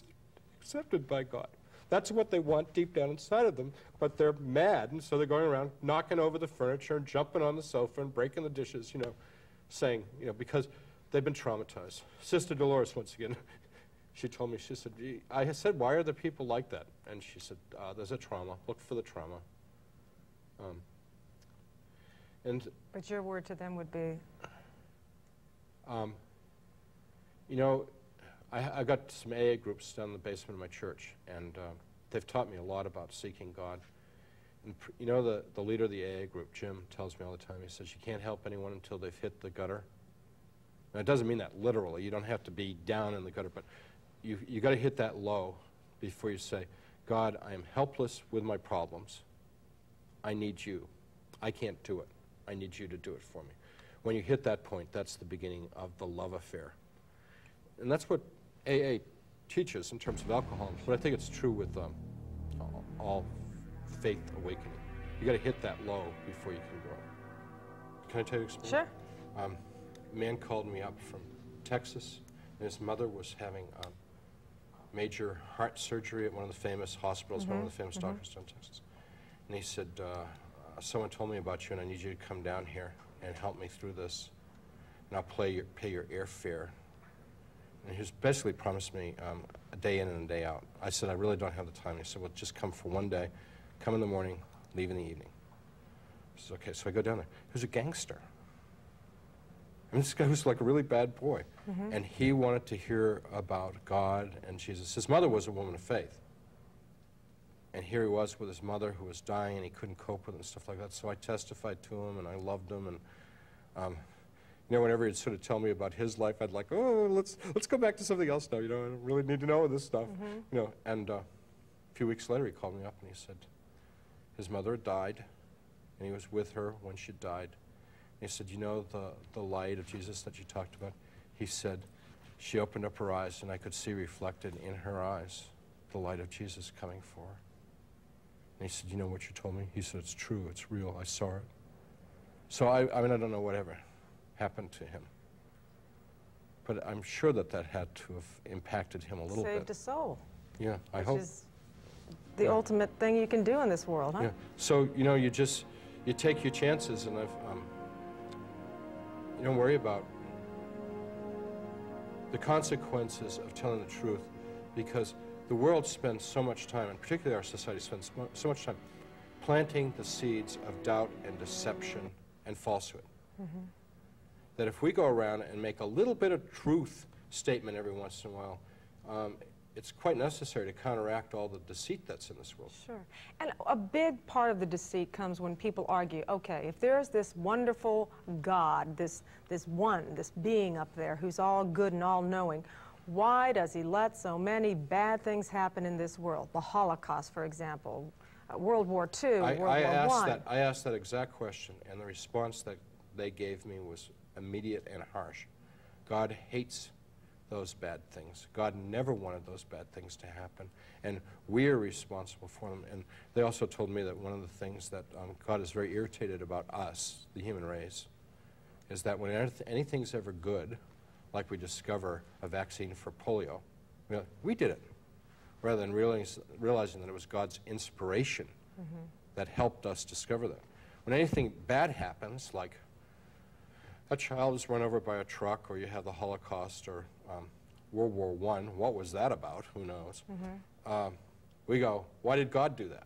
Speaker 3: accepted by God. That's what they want deep down inside of them, but they're mad, and so they're going around knocking over the furniture and jumping on the sofa and breaking the dishes, you know, saying, you know, because they've been traumatized. Sister Dolores, once again, she told me, she said, I said, why are the people like that? And she said, uh, there's a trauma. Look for the trauma. Um, and
Speaker 1: but your word to them would be?
Speaker 3: Um, you know, I, have got some AA groups down in the basement of my church, and uh, they've taught me a lot about seeking God. And you know, the, the leader of the AA group, Jim, tells me all the time, he says, you can't help anyone until they've hit the gutter. Now, it doesn't mean that literally. You don't have to be down in the gutter, but you you got to hit that low before you say, God, I am helpless with my problems. I need you. I can't do it. I need you to do it for me. When you hit that point, that's the beginning of the love affair. And that's what AA teaches in terms of alcohol, but I think it's true with um, all faith awakening. you got to hit that low before you can grow. Can I tell you? Explain?
Speaker 1: Sure.
Speaker 3: Um, a man called me up from Texas, and his mother was having um, major heart surgery at one of the famous hospitals, one of the famous doctors down in Texas. And he said, uh, "Someone told me about you, and I need you to come down here and help me through this, and I'll pay your, pay your airfare." And he basically promised me um, a day in and a day out. I said, "I really don't have the time." He said, "Well, just come for one day, come in the morning, leave in the evening." I said, "Okay." So I go down there. He was a gangster. I mean, this guy was like a really bad boy. And he wanted to hear about God and Jesus. His mother was a woman of faith. And here he was with his mother who was dying and he couldn't cope with it and stuff like that. So I testified to him and I loved him. And, um, you know, whenever he'd sort of tell me about his life, I'd like, oh, let's, let's go back to something else now. You know, I don't really need to know this stuff. You know, and uh, a few weeks later he called me up and he said his mother had died and he was with her when she died. He said, You know the, the light of Jesus that you talked about? He said, She opened up her eyes, and I could see reflected in her eyes the light of Jesus coming for her. And he said, You know what you told me? He said, It's true, it's real, I saw it. So I, I mean, I don't know whatever happened to him. But I'm sure that that had to have impacted him a little
Speaker 1: Saved
Speaker 3: bit.
Speaker 1: Saved a soul,
Speaker 3: Yeah, I
Speaker 1: which
Speaker 3: hope.
Speaker 1: is the
Speaker 3: Yeah.
Speaker 1: ultimate thing you can do in this world, huh?
Speaker 3: Yeah. So you know, you just you take your chances, and if um, you don't worry about the consequences of telling the truth, because the world spends so much time, and particularly our society spends so much time, planting the seeds of doubt and deception and falsehood. That if we go around and make a little bit of truth statement every once in a while, um, it's quite necessary to counteract all the deceit that's in this world.
Speaker 1: Sure. And a big part of the deceit comes when people argue, okay, if there's this wonderful God, this, this one, this being up there who's all good and all knowing, why does he let so many bad things happen in this world? The Holocaust, for example, uh, World War II,
Speaker 3: I,
Speaker 1: World
Speaker 3: I
Speaker 1: War
Speaker 3: asked
Speaker 1: I.
Speaker 3: that. I asked that exact question, and the response that they gave me was immediate and harsh. God hates those bad things. God never wanted those bad things to happen, and we are responsible for them. And they also told me that one of the things that um, God is very irritated about us, the human race, is that when anything's ever good, like we discover a vaccine for polio, we, we did it, rather than realize, realizing that it was God's inspiration that helped us discover that. When anything bad happens, like a child is run over by a truck, or you have the Holocaust, or um, World War One, what was that about? Who knows? Um, we go, why did God do that?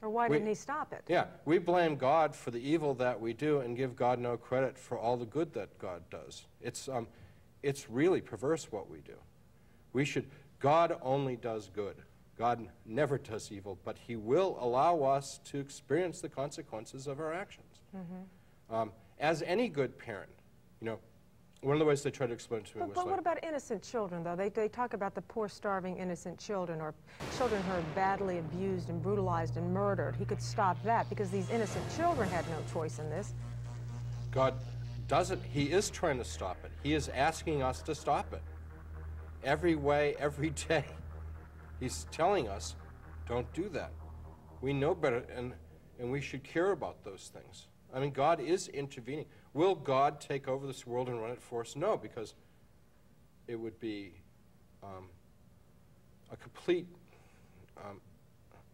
Speaker 1: or why
Speaker 3: we-
Speaker 1: didn't he stop it?
Speaker 3: Yeah, we blame God for the evil that we do and give God no credit for all the good that God does. It's, um, it's really perverse what we do. We should, God only does good. God never does evil, but He will allow us to experience the consequences of our actions. Um, as any good parent, you know, one of the ways they try to explain to me
Speaker 1: But,
Speaker 3: was
Speaker 1: but
Speaker 3: like,
Speaker 1: what about innocent children, though? They, they talk about the poor, starving, innocent children, or children who are badly abused and brutalized and murdered. He could stop that because these innocent children had no choice in this.
Speaker 3: God doesn't, He is trying to stop it. He is asking us to stop it. Every way, every day. He's telling us, don't do that. We know better, and, and we should care about those things. I mean, God is intervening. Will God take over this world and run it for us? No, because it would be um, a complete um,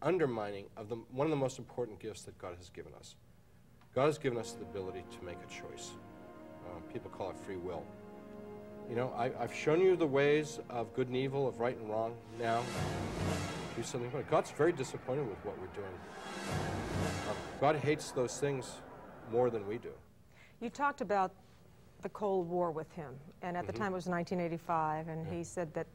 Speaker 3: undermining of the, one of the most important gifts that God has given us. God has given us the ability to make a choice. Um, people call it free will. You know, I, I've shown you the ways of good and evil, of right and wrong. Now, do something about it. God's very disappointed with what we're doing. Uh, God hates those things more than we do.
Speaker 1: You talked about the Cold War with him, and at the time it was 1985, and he said that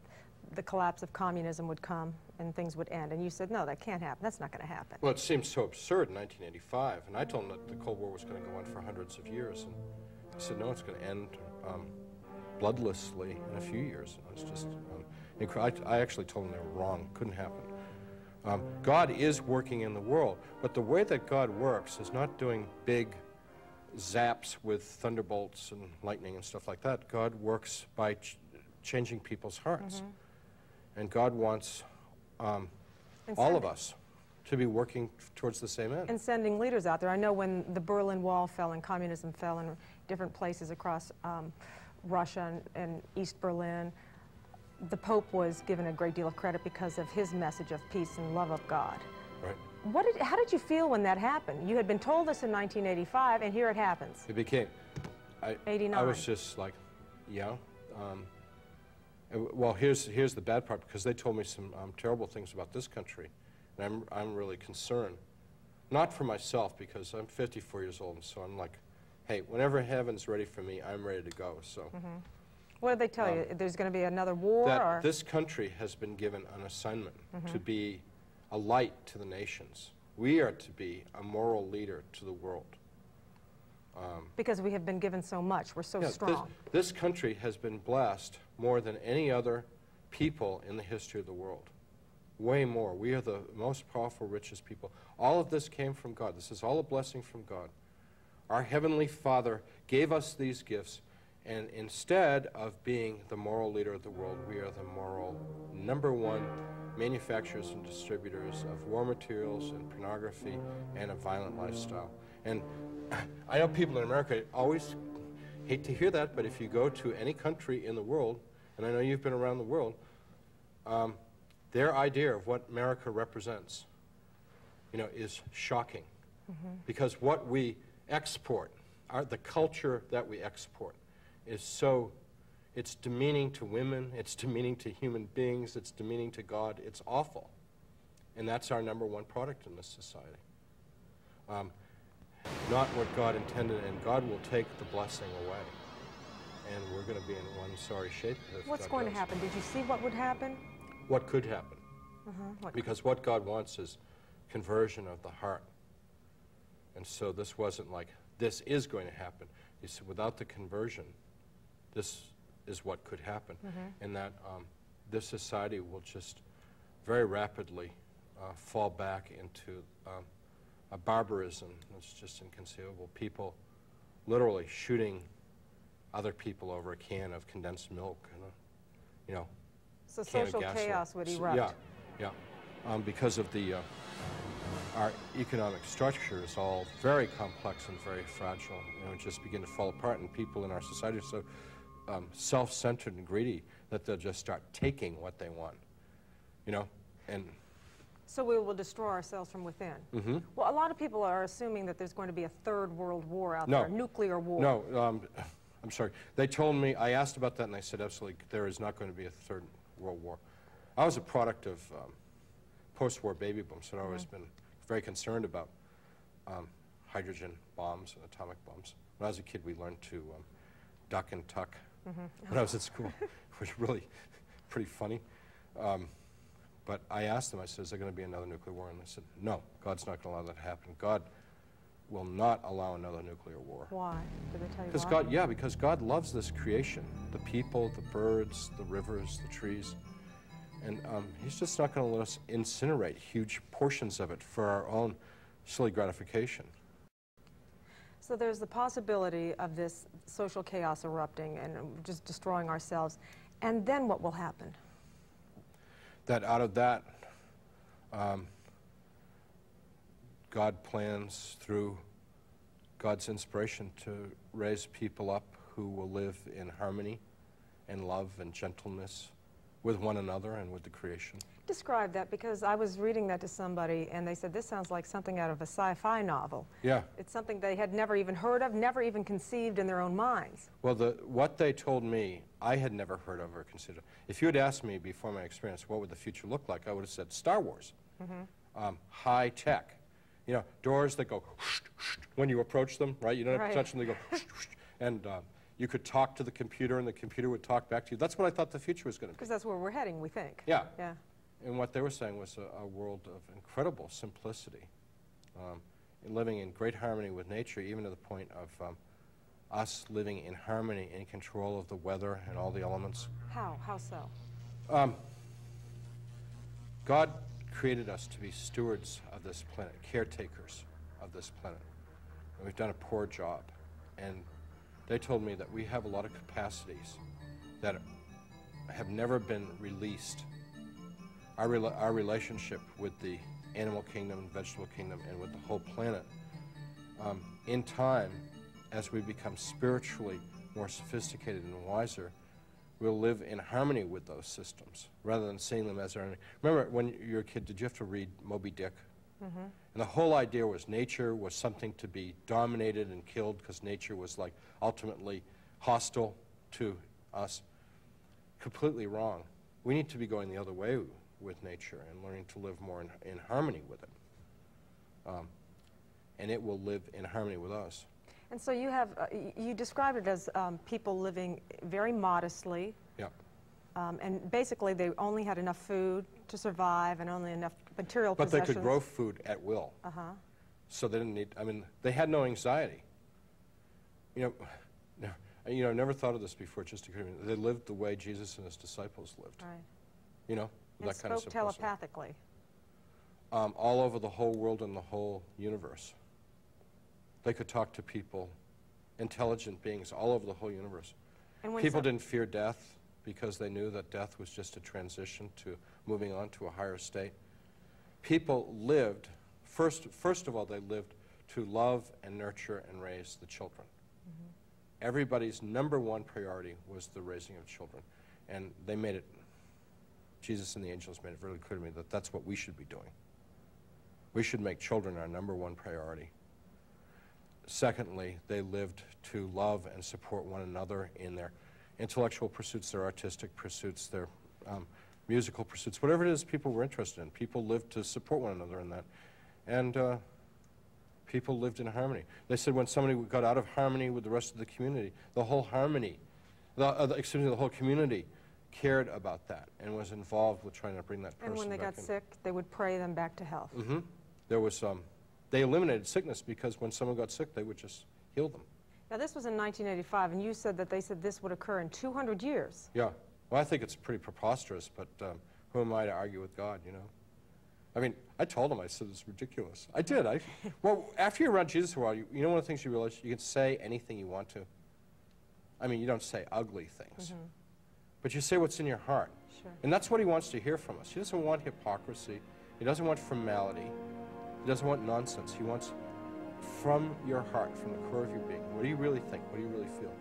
Speaker 1: the collapse of communism would come and things would end. And you said, no, that can't happen. That's not going to happen.
Speaker 3: Well, it seemed so absurd in 1985, and I told him that the Cold War was going to go on for hundreds of years, and he said, no, it's going to end um, bloodlessly in a few years. And It's just, um, I, I actually told him they were wrong. Couldn't happen. Um, God is working in the world, but the way that God works is not doing big zaps with thunderbolts and lightning and stuff like that. God works by ch- changing people's hearts, and God wants um, all of us to be working towards the same end.
Speaker 1: And sending leaders out there. I know when the Berlin Wall fell and communism fell in different places across um, Russia and, and East Berlin, the Pope was given a great deal of credit because of his message of peace and love of God.
Speaker 3: right?
Speaker 1: What did, how did you feel when that happened? You had been told this in 1985, and here it happens.
Speaker 3: It became. I,
Speaker 1: 89.
Speaker 3: I was just like, yeah. Um, well, here's here's the bad part because they told me some um, terrible things about this country, and I'm I'm really concerned, not for myself because I'm 54 years old, and so I'm like, hey, whenever heaven's ready for me, I'm ready to go. So
Speaker 1: What did they tell
Speaker 3: Um,
Speaker 1: you? There's going to be another war?
Speaker 3: that
Speaker 1: or?
Speaker 3: this country has been given an assignment to be a light to the nations. We are to be a moral leader to the world.
Speaker 1: Um, because we have been given so much. We're so
Speaker 3: Yeah, this-
Speaker 1: strong.
Speaker 3: This, country has been blessed more than any other people in the history of the world. Way more. We are the most powerful, richest people. All of this came from God. This is all a blessing from God. Our Heavenly Father gave us these gifts, and instead of being the moral leader of the world, we are the moral number one manufacturers and distributors of war materials and pornography and a violent lifestyle. And I know people in America always hate to hear that, but if you go to any country in the world, and I know you've been around the world, um, their idea of what America represents, you know, is shocking. Because what we export, our, the culture that we export, is so, it's demeaning to women, it's demeaning to human beings, it's demeaning to God, it's awful. And that's our number one product in this society. Um, not what God intended, and God will take the blessing away. And we're going to be in one sorry shape.
Speaker 1: What's
Speaker 3: God
Speaker 1: going to happen? Did you see what would happen?
Speaker 3: What could happen?
Speaker 1: What-
Speaker 3: Because what God wants is conversion of the heart. And so this wasn't like, this is going to happen. He said, without the conversion, this is what could happen. And that um, this society will just very rapidly uh, fall back into um, a barbarism that's just inconceivable. People literally shooting other people over a can of condensed milk and a, you know,
Speaker 1: So social chaos would erupt.
Speaker 3: Yeah, yeah. Um, because of the, uh, our economic structure is all very complex and very fragile. You know, just begin to fall apart, and people in our society are so um, self-centered and greedy that they'll just start taking what they want. You know, and
Speaker 1: So we will destroy ourselves from within.
Speaker 3: Mm-hmm.
Speaker 1: Well, a lot of people are assuming that there's going to be a third world war out
Speaker 3: No.
Speaker 1: there, nuclear war.
Speaker 3: no, um, I'm sorry. They told me I asked about that, and they said absolutely there is not going to be a third world war. I was a product of um, post-war baby boom, so I've always been very concerned about um, hydrogen bombs and atomic bombs. When I was a kid, we learned to um, duck and tuck when I was at school, which was really pretty funny. Um, but I asked them, I said, is there going to be another nuclear war? And they said, no, God's not going to allow that to happen. God will not allow another nuclear war.
Speaker 1: Why? Did they tell you
Speaker 3: Because
Speaker 1: why?
Speaker 3: God, yeah, because God loves this creation the people, the birds, the rivers, the trees. And um, He's just not going to let us incinerate huge portions of it for our own silly gratification.
Speaker 1: So there's the possibility of this social chaos erupting and just destroying ourselves. And then what will happen?
Speaker 3: That out of that, um, God plans through God's inspiration to raise people up who will live in harmony and love and gentleness with one another and with the creation.
Speaker 1: Describe that because I was reading that to somebody and they said this sounds like something out of a sci-fi novel.
Speaker 3: Yeah.
Speaker 1: It's something they had never even heard of, never even conceived in their own minds.
Speaker 3: Well, the, what they told me, I had never heard of or considered. If you had asked me before my experience what would the future look like, I would have said Star Wars. Um, high tech. You know, doors that go when you approach them, right? You don't have
Speaker 1: Right.
Speaker 3: to touch them, they go and um, you could talk to the computer and the computer would talk back to you. That's what I thought the future was going to be.
Speaker 1: Because that's where we're heading, we think.
Speaker 3: Yeah.
Speaker 1: Yeah.
Speaker 3: And what they were saying was a, a world of incredible simplicity, um, and living in great harmony with nature, even to the point of um, us living in harmony, in control of the weather and all the elements.
Speaker 1: How? How so?
Speaker 3: Um, God created us to be stewards of this planet, caretakers of this planet. And we've done a poor job. And they told me that we have a lot of capacities that have never been released. Our, rela- our relationship with the animal kingdom and vegetable kingdom and with the whole planet. Um, in time, as we become spiritually more sophisticated and wiser, we'll live in harmony with those systems rather than seeing them as our enemy. Remember, when you were a kid, did you have to read Moby Dick? Mm-hmm. And the whole idea was nature was something to be dominated and killed because nature was like ultimately hostile to us. Completely wrong. We need to be going the other way with nature and learning to live more in, in harmony with it. Um, and it will live in harmony with us.
Speaker 1: And so you have, uh, you described it as um, people living very modestly.
Speaker 3: Yeah.
Speaker 1: Um, and basically they only had enough food to survive and only enough material
Speaker 3: but they could grow food at will.
Speaker 1: Uh-huh.
Speaker 3: So they didn't need, I mean, they had no anxiety. You know, you know, I never thought of this before, just occurred to me. They lived the way Jesus and his disciples lived.
Speaker 1: Right.
Speaker 3: You know,
Speaker 1: And
Speaker 3: that kind of
Speaker 1: spoke telepathically.
Speaker 3: Um, all over the whole world and the whole universe. They could talk to people, intelligent beings all over the whole universe.
Speaker 1: And when
Speaker 3: People didn't fear death because they knew that death was just a transition to moving on to a higher state. People lived, first, first of all, they lived to love and nurture and raise the children. Everybody's number one priority was the raising of children. And they made it, Jesus and the angels made it really clear to me that that's what we should be doing. We should make children our number one priority. Secondly, they lived to love and support one another in their intellectual pursuits, their artistic pursuits, their um, musical pursuits, whatever it is people were interested in. People lived to support one another in that. And uh, people lived in harmony. They said when somebody got out of harmony with the rest of the community, the whole harmony, the, uh, the, excuse me, the whole community cared about that and was involved with trying to bring that person
Speaker 1: And when they got
Speaker 3: in.
Speaker 1: sick, they would pray them back to health.
Speaker 3: hmm There was, um, they eliminated sickness because when someone got sick, they would just heal them.
Speaker 1: Now, this was in 1985, and you said that they said this would occur in 200 years.
Speaker 3: Yeah. Well, I think it's pretty preposterous, but um, who am I to argue with God, you know? I mean, I told him, I said, it's ridiculous. I did. I, well, after you're around Jesus for a while, you, you know one of the things you realize? You can say anything you want to. I mean, you don't say ugly things, but you say what's in your heart.
Speaker 1: Sure.
Speaker 3: And that's what he wants to hear from us. He doesn't want hypocrisy. He doesn't want formality. He doesn't want nonsense. He wants from your heart, from the core of your being. What do you really think? What do you really feel?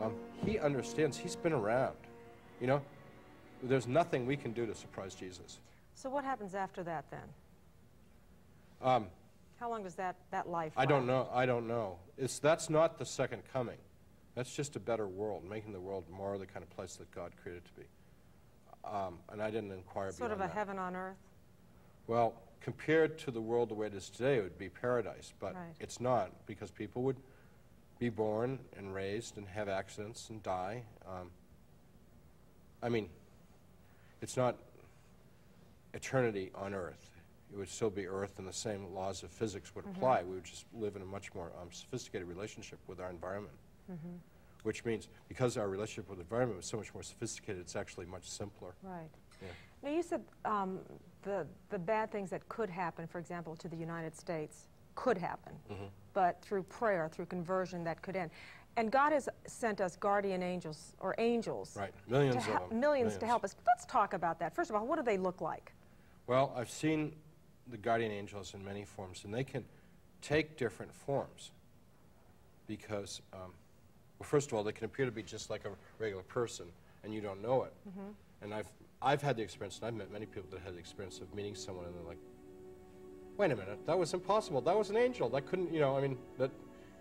Speaker 3: Um, he understands. He's been around. You know, there's nothing we can do to surprise Jesus.
Speaker 1: So what happens after that, then?
Speaker 3: Um,
Speaker 1: How long does that, that life
Speaker 3: I don't know. I don't know. It's, that's not the second coming. That's just a better world, making the world more the kind of place that God created it to be. Um, and I didn't inquire
Speaker 1: Sort of a
Speaker 3: that.
Speaker 1: heaven on earth?
Speaker 3: Well, compared to the world the way it is today, it would be paradise, but
Speaker 1: Right.
Speaker 3: it's not because people would be born and raised and have accidents and die. Um, I mean, it's not eternity on Earth. It would still be Earth, and the same laws of physics would apply. We would just live in a much more um, sophisticated relationship with our environment. Which means because our relationship with the environment was so much more sophisticated, it's actually much simpler.
Speaker 1: Right.
Speaker 3: Yeah.
Speaker 1: Now, you said um, the, the bad things that could happen, for example, to the United States, could happen,
Speaker 3: Mm-hmm.
Speaker 1: but through prayer, through conversion, that could end. And God has sent us guardian angels, or angels,
Speaker 3: Right, millions
Speaker 1: to
Speaker 3: of them.
Speaker 1: millions to help us. Let's talk about that. First of all, what do they look like?
Speaker 3: Well, I've seen the guardian angels in many forms, and they can take different forms because, um, well, first of all, they can appear to be just like a regular person, and you don't know it. And I've, I've had the experience, and I've met many people that had the experience of meeting someone, and they're like, wait a minute, that was impossible. That was an angel. That couldn't, you know, I mean, that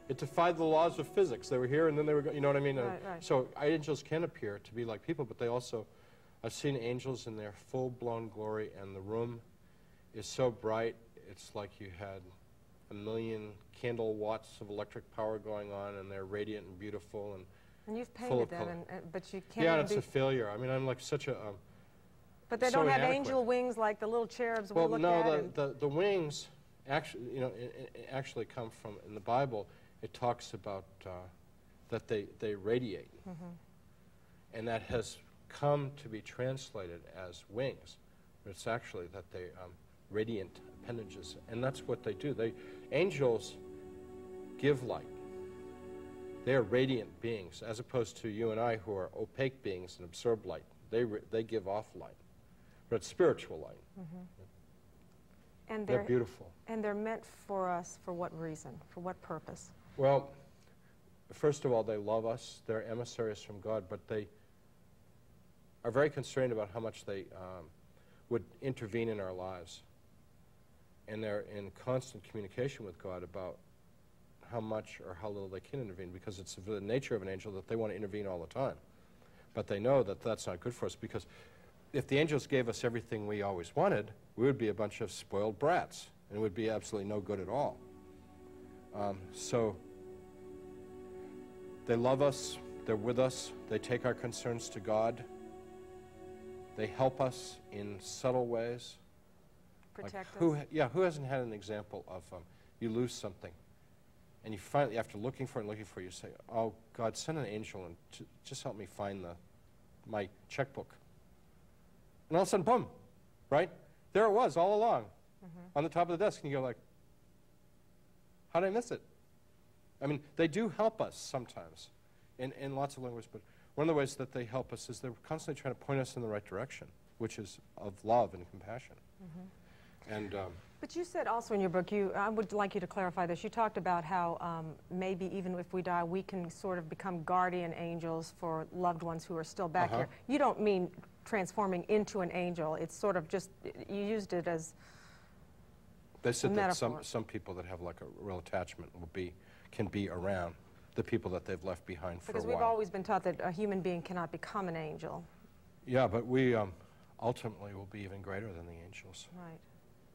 Speaker 3: it defied the laws of physics. They were here, and then they were, go- you know what I mean? Uh,
Speaker 1: Right, right.
Speaker 3: So angels can appear to be like people, but they also, I've seen angels in their full-blown glory, and the room is so bright, it's like you had a million candle watts of electric power going on, and they're radiant and beautiful. And
Speaker 1: And you've painted them, and, and- but you can't
Speaker 3: yeah, it's a failure. I mean, I'm like such a. Um,
Speaker 1: but they
Speaker 3: so
Speaker 1: don't have
Speaker 3: inadequate.
Speaker 1: angel wings like the little cherubs
Speaker 3: well,
Speaker 1: we look
Speaker 3: no,
Speaker 1: at.
Speaker 3: the, the the wings actually, you know, i i actually come from in the Bible. It talks about uh, that they they radiate, and that has come to be translated as wings. But it's actually that they um, radiant appendages, and that's what they do. They angels give light. They are radiant beings, as opposed to you and I, who are opaque beings and absorb light. They they give off light, but it's spiritual light.
Speaker 1: And
Speaker 3: They're beautiful.
Speaker 1: And they're meant for us for what reason? For what purpose?
Speaker 3: Well, first of all, they love us. They're emissaries from God, but they are very constrained about how much they um, would intervene in our lives. And they're in constant communication with God about how much or how little they can intervene because it's the nature of an angel that they want to intervene all the time. But they know that that's not good for us because if the angels gave us everything we always wanted, we would be a bunch of spoiled brats and it would be absolutely no good at all. Um, so they love us, they're with us, they take our concerns to God, they help us in subtle ways.
Speaker 1: Protect
Speaker 3: like
Speaker 1: us.
Speaker 3: Who, yeah, who hasn't had an example of um, you lose something and you finally, after looking for it and looking for it, you say, oh, God, send an angel and just help me find the, my checkbook. And all of a sudden, boom, right? There it was all along mm-hmm. on the top of the desk. And you go like, how did I miss it? I mean, they do help us sometimes in, in lots of languages, but one of the ways that they help us is they're constantly trying to point us in the right direction, which is of love and compassion. Mm-hmm. And um,
Speaker 1: but you said also in your book, you, I would like you to clarify this. You talked about how um, maybe even if we die, we can sort of become guardian angels for loved ones who are still back uh-huh. here. You don't mean transforming into an angel. It's sort of just, you used it as
Speaker 3: They said that some, some people that have like a real attachment will be, can be around the people that they've left behind
Speaker 1: for because
Speaker 3: a while.
Speaker 1: Because we've always been taught that a human being cannot become an angel.
Speaker 3: Yeah, but we um, ultimately will be even greater than the angels.
Speaker 1: Right.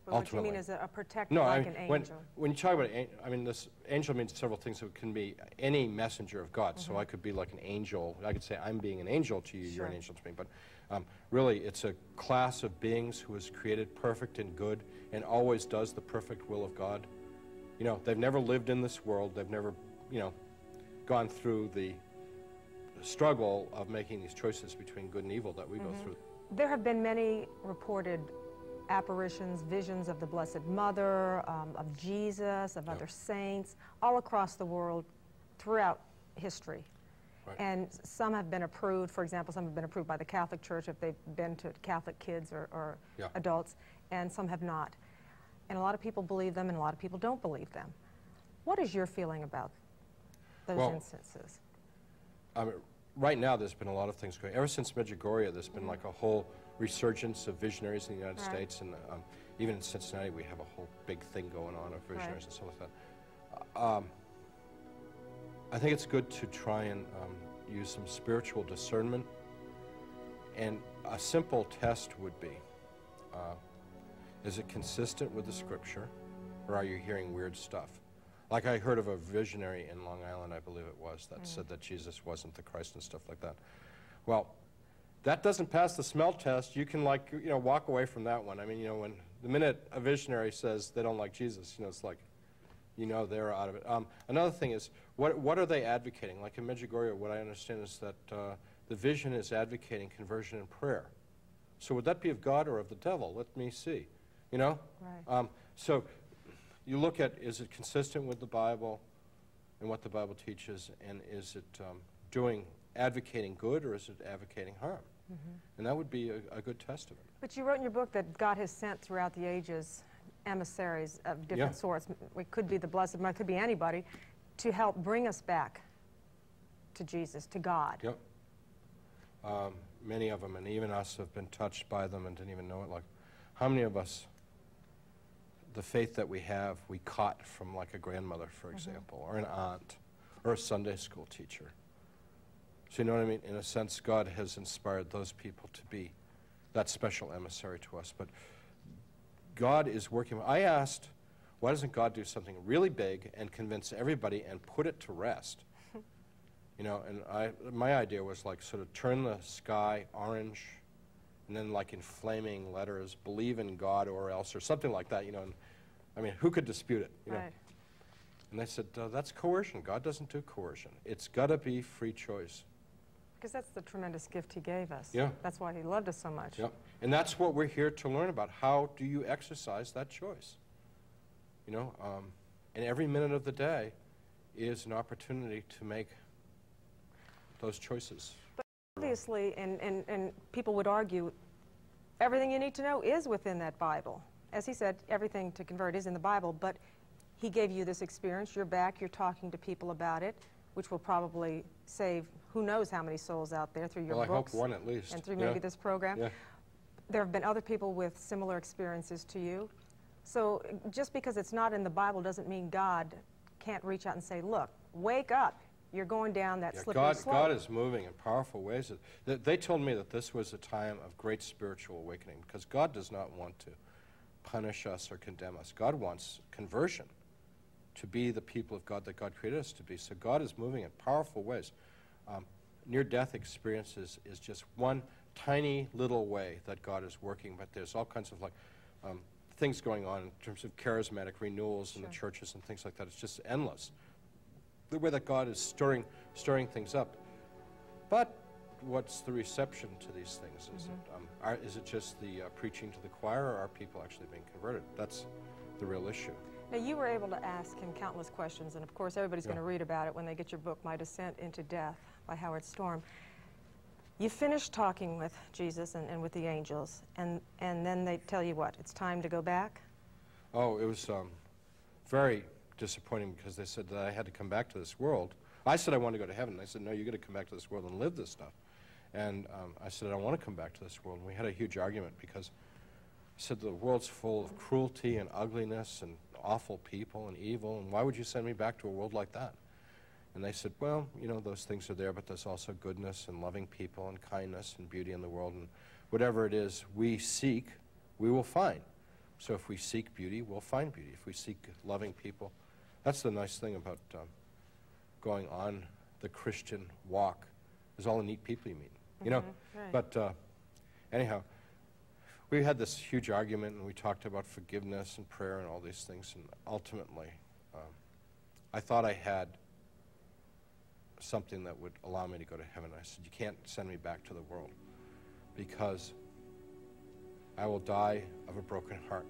Speaker 1: But what you mean is a, a protector
Speaker 3: no,
Speaker 1: like
Speaker 3: I,
Speaker 1: an
Speaker 3: when,
Speaker 1: angel?
Speaker 3: When you talk about, I mean, this angel means several things. It can be any messenger of God. Mm -hmm. So mm-hmm. I could be like an angel. I could say, I'm being an angel to you, sure. you're an angel to me. But um, really, it's a class of beings who is created perfect and good and always does the perfect will of God. You know, they've never lived in this world. They've never, you know, gone through the struggle of making these choices between good and evil that we mm -hmm. go mm-hmm. through.
Speaker 1: There have been many reported apparitions, visions of the Blessed Mother, um, of Jesus, of other saints, all across the world throughout history. Right. And some have been approved, for example, some have been approved by the Catholic Church if they've been to Catholic kids or, or yeah. adults, and some have not. And a lot of people believe them and a lot of people don't believe them. What is your feeling about those
Speaker 3: well,
Speaker 1: instances?
Speaker 3: I mean, right now there's been a lot of things going. Ever since Medjugorje, there's been like a whole resurgence of visionaries in the United right. States, and um, even in Cincinnati, we have a whole big thing going on of visionaries right. and so like that. Um, I think it's good to try and um, use some spiritual discernment, and a simple test would be, uh, is it consistent with the scripture, or are you hearing weird stuff? Like I heard of a visionary in Long Island, I believe it was, that mm. said that Jesus wasn't the Christ and stuff like that. Well, that doesn't pass the smell test, you can like, you know, walk away from that one. I mean, you know, when the minute a visionary says they don't like Jesus, you know, it's like, you know, they're out of it. Um, another thing is, what, what are they advocating? Like in Medjugorje, what I understand is that uh, the vision is advocating conversion and prayer. So would that be of God or of the devil? Let me see. You know?
Speaker 1: Right. Um,
Speaker 3: so you look at, is it consistent with the Bible and what the Bible teaches, and is it um, doing, advocating good or is it advocating harm? Mm -hmm. And that would be a, a, good it.
Speaker 1: But you wrote in your book that God has sent throughout the ages emissaries of different yeah. sorts. It could be the Blessed Mother, it could be anybody, to help bring us back to Jesus, to God.
Speaker 3: Yep. Um, many of them, and even us, have been touched by them and didn't even know it. Like, how many of us, the faith that we have, we caught from like a grandmother, for mm -hmm. example, or an aunt, or a Sunday school teacher? So you know what I mean? In a sense, God has inspired those people to be that special emissary to us. But God is working. I asked, why doesn't God do something really big and convince everybody and put it to rest? you know, and I, my idea was like sort of turn the sky orange and then like in flaming letters, believe in God or else, or something like that, you know. And, I mean, who could dispute it, you know?
Speaker 1: Right.
Speaker 3: And they said, uh, that's coercion. God doesn't do coercion. It's got to be free choice.
Speaker 1: Because that's the tremendous gift he gave us.
Speaker 3: Yeah.
Speaker 1: That's why he loved us so much.
Speaker 3: Yeah. And that's what we're here to learn about. How do you exercise that choice? You know, um, and every minute of the day is an opportunity to make those choices.
Speaker 1: Obviously, and, and, and people would argue, everything you need to know is within that Bible. as he said, everything to convert is in the Bible, but he gave you this experience. You're back, you're talking to people about it, which will probably save who knows how many souls out there through your
Speaker 3: well,
Speaker 1: books.
Speaker 3: I hope one at least.
Speaker 1: And through
Speaker 3: yeah.
Speaker 1: maybe this program.
Speaker 3: Yeah.
Speaker 1: There have been other people with similar experiences to you. So just because it's not in the Bible doesn't mean God can't reach out and say, look, wake up. You're going down that
Speaker 3: Yeah,
Speaker 1: slippery
Speaker 3: God,
Speaker 1: slope.
Speaker 3: God is moving in powerful ways. They, they told me that this was a time of great spiritual awakening because God does not want to punish us or condemn us. God wants conversion to be the people of God that God created us to be. So God is moving in powerful ways. Um, Near-death experiences is just one tiny little way that God is working, but there's all kinds of like um, things going on in terms of charismatic renewals in the churches and things like that. It's just endless the way that God is stirring, stirring things up. But what's the reception to these things? Is,
Speaker 1: Mm-hmm.
Speaker 3: it, um, are, is it just the uh, preaching to the choir, or are people actually being converted? That's the real issue.
Speaker 1: Now, you were able to ask him countless questions, and of course, everybody's
Speaker 3: Yeah.
Speaker 1: going to read about it when they get your book, My Descent into Death by Howard Storm. You finish talking with Jesus and, and with the angels, and, and then they tell you what? It's time to go back?
Speaker 3: Oh, it was um, very disappointing because they said that I had to come back to this world. I said I wanted to go to heaven. They said, no, you got to come back to this world and live this stuff. And um, I said, I don't want to come back to this world. And we had a huge argument because I said the world's full of cruelty and ugliness and awful people and evil, and why would you send me back to a world like that? And they said, well, you know, those things are there, but there's also goodness and loving people and kindness and beauty in the world. And whatever it is we seek, we will find. So if we seek beauty, we'll find beauty. If we seek loving people, that's the nice thing about um, going on the Christian walk. There's all the neat people you meet, you know.
Speaker 1: right.
Speaker 3: But uh, anyhow, we had this huge argument, and we talked about forgiveness and prayer and all these things. And ultimately, um, I thought I had something that would allow me to go to heaven. I said, "You can't send me back to the world because I will die of a broken heart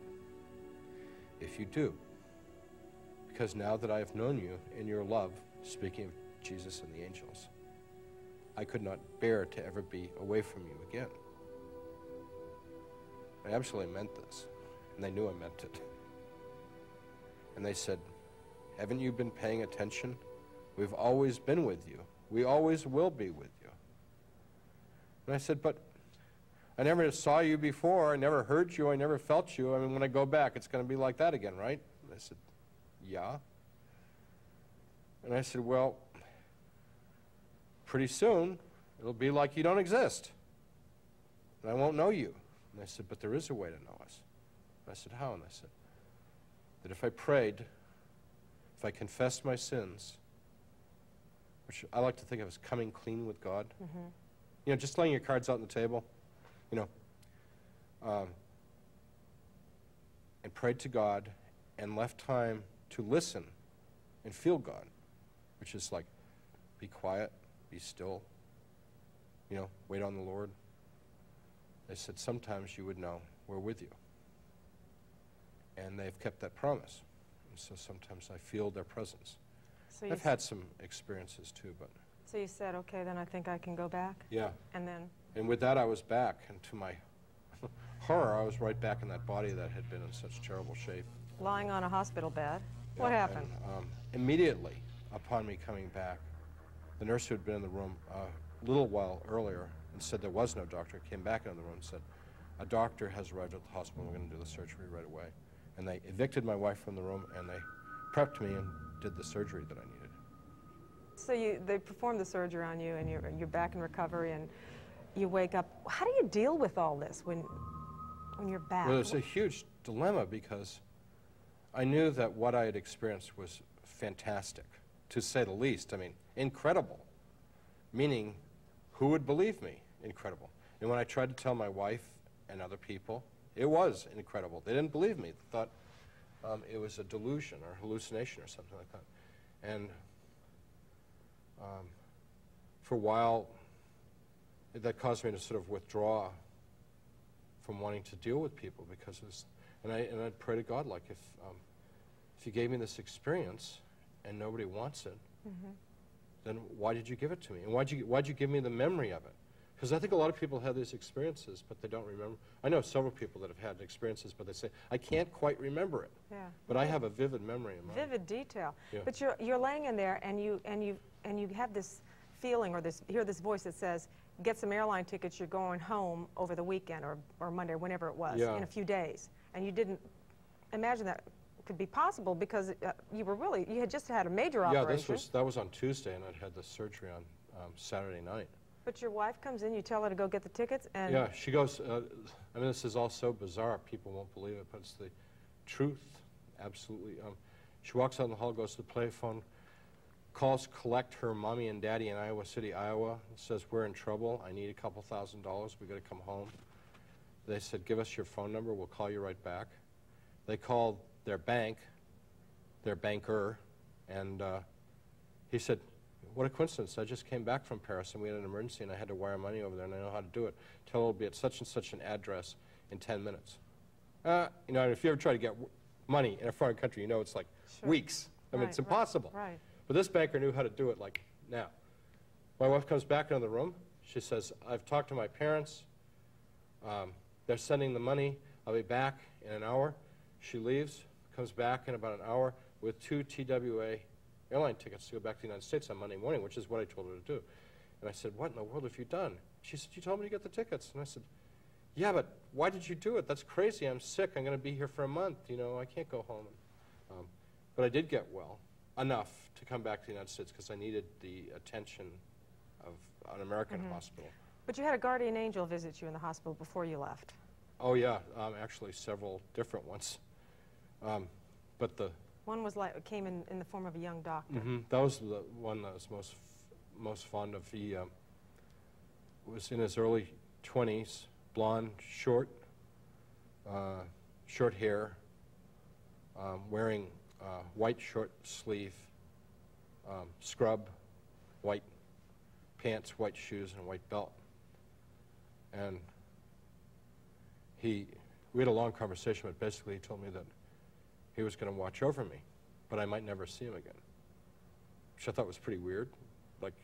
Speaker 3: if you do." Because now that I have known you in your love, speaking of Jesus and the angels, I could not bear to ever be away from you again. I absolutely meant this, and they knew I meant it. And they said, Haven't you been paying attention? We've always been with you. We always will be with you. And I said, But I never saw you before. I never heard you. I never felt you. I mean, when I go back, it's going to be like that again, right? And they said, Yeah. And I said, Well, pretty soon it'll be like you don't exist. And I won't know you. And I said, But there is a way to know us. And I said, How? And I said, That if I prayed, if I confessed my sins, which I like to think of as coming clean with God, you know, just laying your cards out on the table, you know, um, and prayed to God and left time to listen and feel God, which is like be quiet, be still, you know, wait on the Lord. They said, sometimes you would know we're with you. And they've kept that promise. And so sometimes I feel their presence.
Speaker 1: So
Speaker 3: I've had some experiences too, but
Speaker 1: so you said, okay, then I think I can go back?
Speaker 3: yeah.
Speaker 1: And then,
Speaker 3: And with that, I was back, and to my horror, I was right back in that body that had been in such terrible shape.
Speaker 1: lying on a hospital bed, what happened?
Speaker 3: and, um, immediately upon me coming back, the nurse who had been in the room uh, a little while earlier and said there was no doctor came back into the room and said, A doctor has arrived at the hospital. We're going to do the surgery right away. And they evicted my wife from the room and they prepped me and did the surgery that I needed.
Speaker 1: So you, they performed the surgery on you, and you're, you're back in recovery, and you wake up. How do you deal with all this when, when you're back?
Speaker 3: Well, it's a huge dilemma because I knew that what I had experienced was fantastic, to say the least. I mean, incredible. Meaning, who would believe me? Incredible. And when I tried to tell my wife and other people, it was incredible. They didn't believe me. They thought um, it was a delusion or hallucination or something like that. And um, for a while, that caused me to sort of withdraw from wanting to deal with people because it was, and I and I'd pray to God like if um, if you gave me this experience and nobody wants it, then why did you give it to me? And why'd you why'd you give me the memory of it? Because I think a lot of people have these experiences, but they don't remember. I know several people that have had experiences, but they say, I can't quite remember it.
Speaker 1: Yeah.
Speaker 3: But I have a vivid memory in mind.
Speaker 1: Vivid detail.
Speaker 3: Yeah.
Speaker 1: But you're, you're laying in there and you, and, you, and you have this feeling or this, hear this voice that says, get some airline tickets, you're going home over the weekend or, or Monday or whenever it was,
Speaker 3: Yeah.
Speaker 1: in a few days. And you didn't imagine that could be possible because uh, you were really, you had just had a major
Speaker 3: Yeah,
Speaker 1: operation.
Speaker 3: this was, that was on Tuesday, and I'd had the surgery on um, Saturday night.
Speaker 1: But your wife comes in, you tell her to go get the tickets and.
Speaker 3: Yeah, she goes, uh, I mean, this is all so bizarre, people won't believe it, but it's the truth, absolutely. Um, she walks out in the hall, goes to the payphone, calls collect her mommy and daddy in Iowa City, Iowa, and says, we're in trouble, I need a couple thousand dollars, we gotta come home. They said, give us your phone number, we'll call you right back. They called their bank, their banker, and uh, he said, what a coincidence, I just came back from Paris and we had an emergency and I had to wire money over there and I know how to do it. Tell it'll be at such and such an address in 10 minutes. Uh, you know, if you ever try to get w- money in a foreign country, you know it's like
Speaker 1: Sure.
Speaker 3: weeks. I mean,
Speaker 1: Right,
Speaker 3: it's
Speaker 1: right,
Speaker 3: impossible.
Speaker 1: Right.
Speaker 3: But this banker knew how to do it like now. My wife comes back into the room. She says, I've talked to my parents. Um, they're sending the money. I'll be back in an hour. She leaves, comes back in about an hour with two TWA airline tickets to go back to the United States on Monday morning, which is what I told her to do. And I said, what in the world have you done? She said, you told me to get the tickets. And I said, yeah, but why did you do it? That's crazy. I'm sick. I'm going to be here for a month. You know, I can't go home. Um, but I did get well enough to come back to the United States because I needed the attention of an American hospital.
Speaker 1: But you had a guardian angel visit you in the hospital before you left.
Speaker 3: Oh yeah, um, actually several different ones. Um, but the
Speaker 1: One was like, came in, in the form of a young doctor.
Speaker 3: mhm, that was the one that I was most f- most fond of. He um, was in his early 20s, blonde, short, uh, short hair, um, wearing uh, white short sleeve um, scrub, white pants, white shoes, and a white belt. And he, we had a long conversation, but basically he told me that he was going to watch over me, but I might never see him again, which I thought was pretty weird. Like,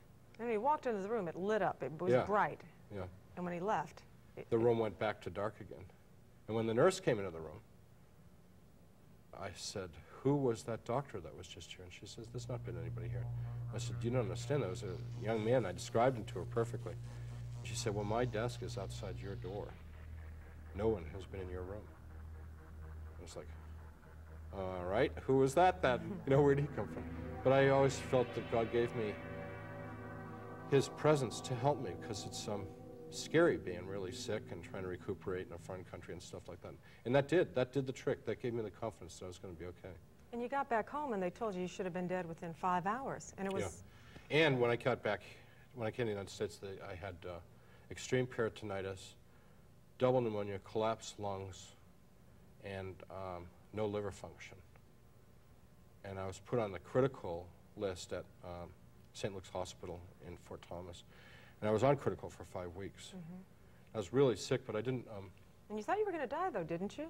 Speaker 1: And he walked into the room, it lit up, it was
Speaker 3: Yeah.
Speaker 1: bright.
Speaker 3: know,
Speaker 1: And when he left, it,
Speaker 3: the room went back to dark again. And when the nurse came into the room, I said, who was that doctor that was just here? And she says, there's not been anybody here. I said, you don't understand. That was a young man. I described him to her perfectly. She said, well, my desk is outside your door. No one has been in your room. I was like, all right, who was that then? You know, where'd he come from? But I always felt that God gave me his presence to help me because it's um, scary being really sick and trying to recuperate in a foreign country and stuff like that. And that did. That did the trick. That gave me the confidence that I was going to be okay.
Speaker 1: and you got back home and they told you you should have been dead within five hours. And it was,
Speaker 3: Yeah. And when I got back, when I came to the United States, they, I had uh, extreme peritonitis, double pneumonia, collapsed lungs, and um, no liver function. And I was put on the critical list at um, St. Luke's Hospital in Fort Thomas. And I was on critical for five weeks. I was really sick, but I didn't. Um,
Speaker 1: and you thought you were going to die though, didn't you?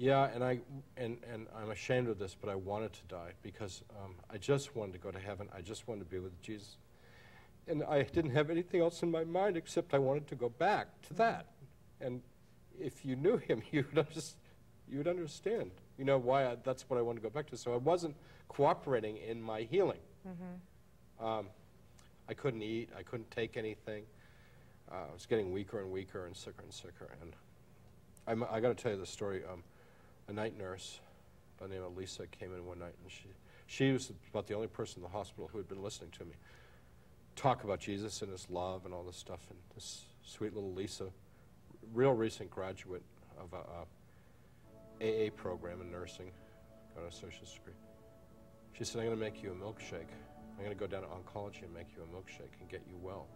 Speaker 3: yeah, and I and and I'm ashamed of this, but I wanted to die because um, I just wanted to go to heaven. I just wanted to be with Jesus, and I didn't have anything else in my mind except I wanted to go back to that. And if you knew him, you would just you would understand. You know why I, that's what I wanted to go back to. So I wasn't cooperating in my healing. Um, I couldn't eat. I couldn't take anything. Uh, I was getting weaker and weaker and sicker and sicker. And I'm, I got to tell you the story. Um, a night nurse by the name of Lisa came in one night, and she she was about the only person in the hospital who had been listening to me talk about Jesus and His love and all this stuff. And this sweet little Lisa, real recent graduate of a, AA program in nursing, got an associate's degree. She said, "I'm going to make you a milkshake. I'm going to go down to oncology and make you a milkshake and get you well."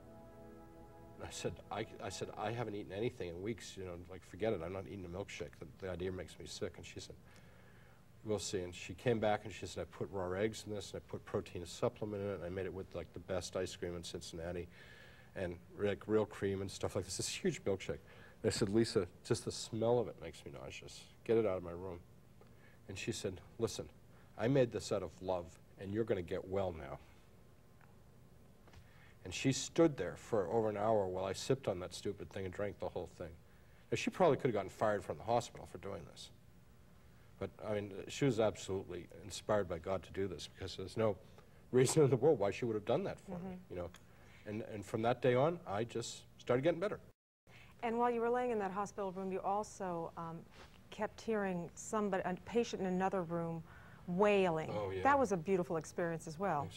Speaker 3: And I said, I, I said, I haven't eaten anything in weeks, you know, like, forget it, I'm not eating a milkshake. The, the idea makes me sick. And she said, we'll see. And she came back and she said, I put raw eggs in this, and I put protein supplement in it, and I made it with, like, the best ice cream in Cincinnati, and, like, real cream and stuff like this. This huge milkshake. And I said, Lisa, just the smell of it makes me nauseous. Get it out of my room. And she said, listen, I made this out of love, and you're going to get well now. And she stood there for over an hour while I sipped on that stupid thing and drank the whole thing. Now, she probably could have gotten fired from the hospital for doing this. But, I mean, she was absolutely inspired by God to do this because there's no reason in the world why she would have done that for me, you know. And, and from that day on, I just started getting better.
Speaker 1: And while you were laying in that hospital room, you also um, kept hearing somebody, a patient in another room wailing.
Speaker 3: Oh, yeah.
Speaker 1: That was a beautiful experience as well.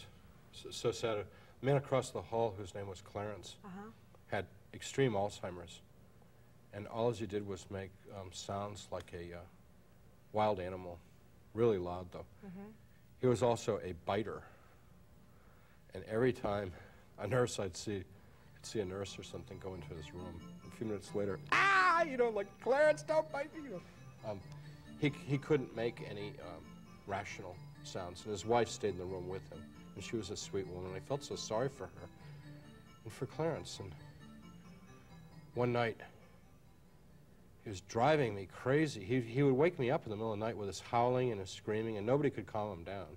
Speaker 3: So, so sad. A man across the hall whose name was Clarence
Speaker 1: Uh-huh.
Speaker 3: had extreme Alzheimer's. And all he did was make um, sounds like a uh, wild animal, really loud though. He was also a biter. And every time a nurse I'd see, I'd see a nurse or something go into his room. A few minutes later, ah, you know, like Clarence, don't bite me. You know. um, he, he couldn't make any um, rational sounds, and his wife stayed in the room with him. And she was a sweet woman. And I felt so sorry for her and for Clarence. And one night, he was driving me crazy. He, he would wake me up in the middle of the night with his howling and his screaming, and nobody could calm him down.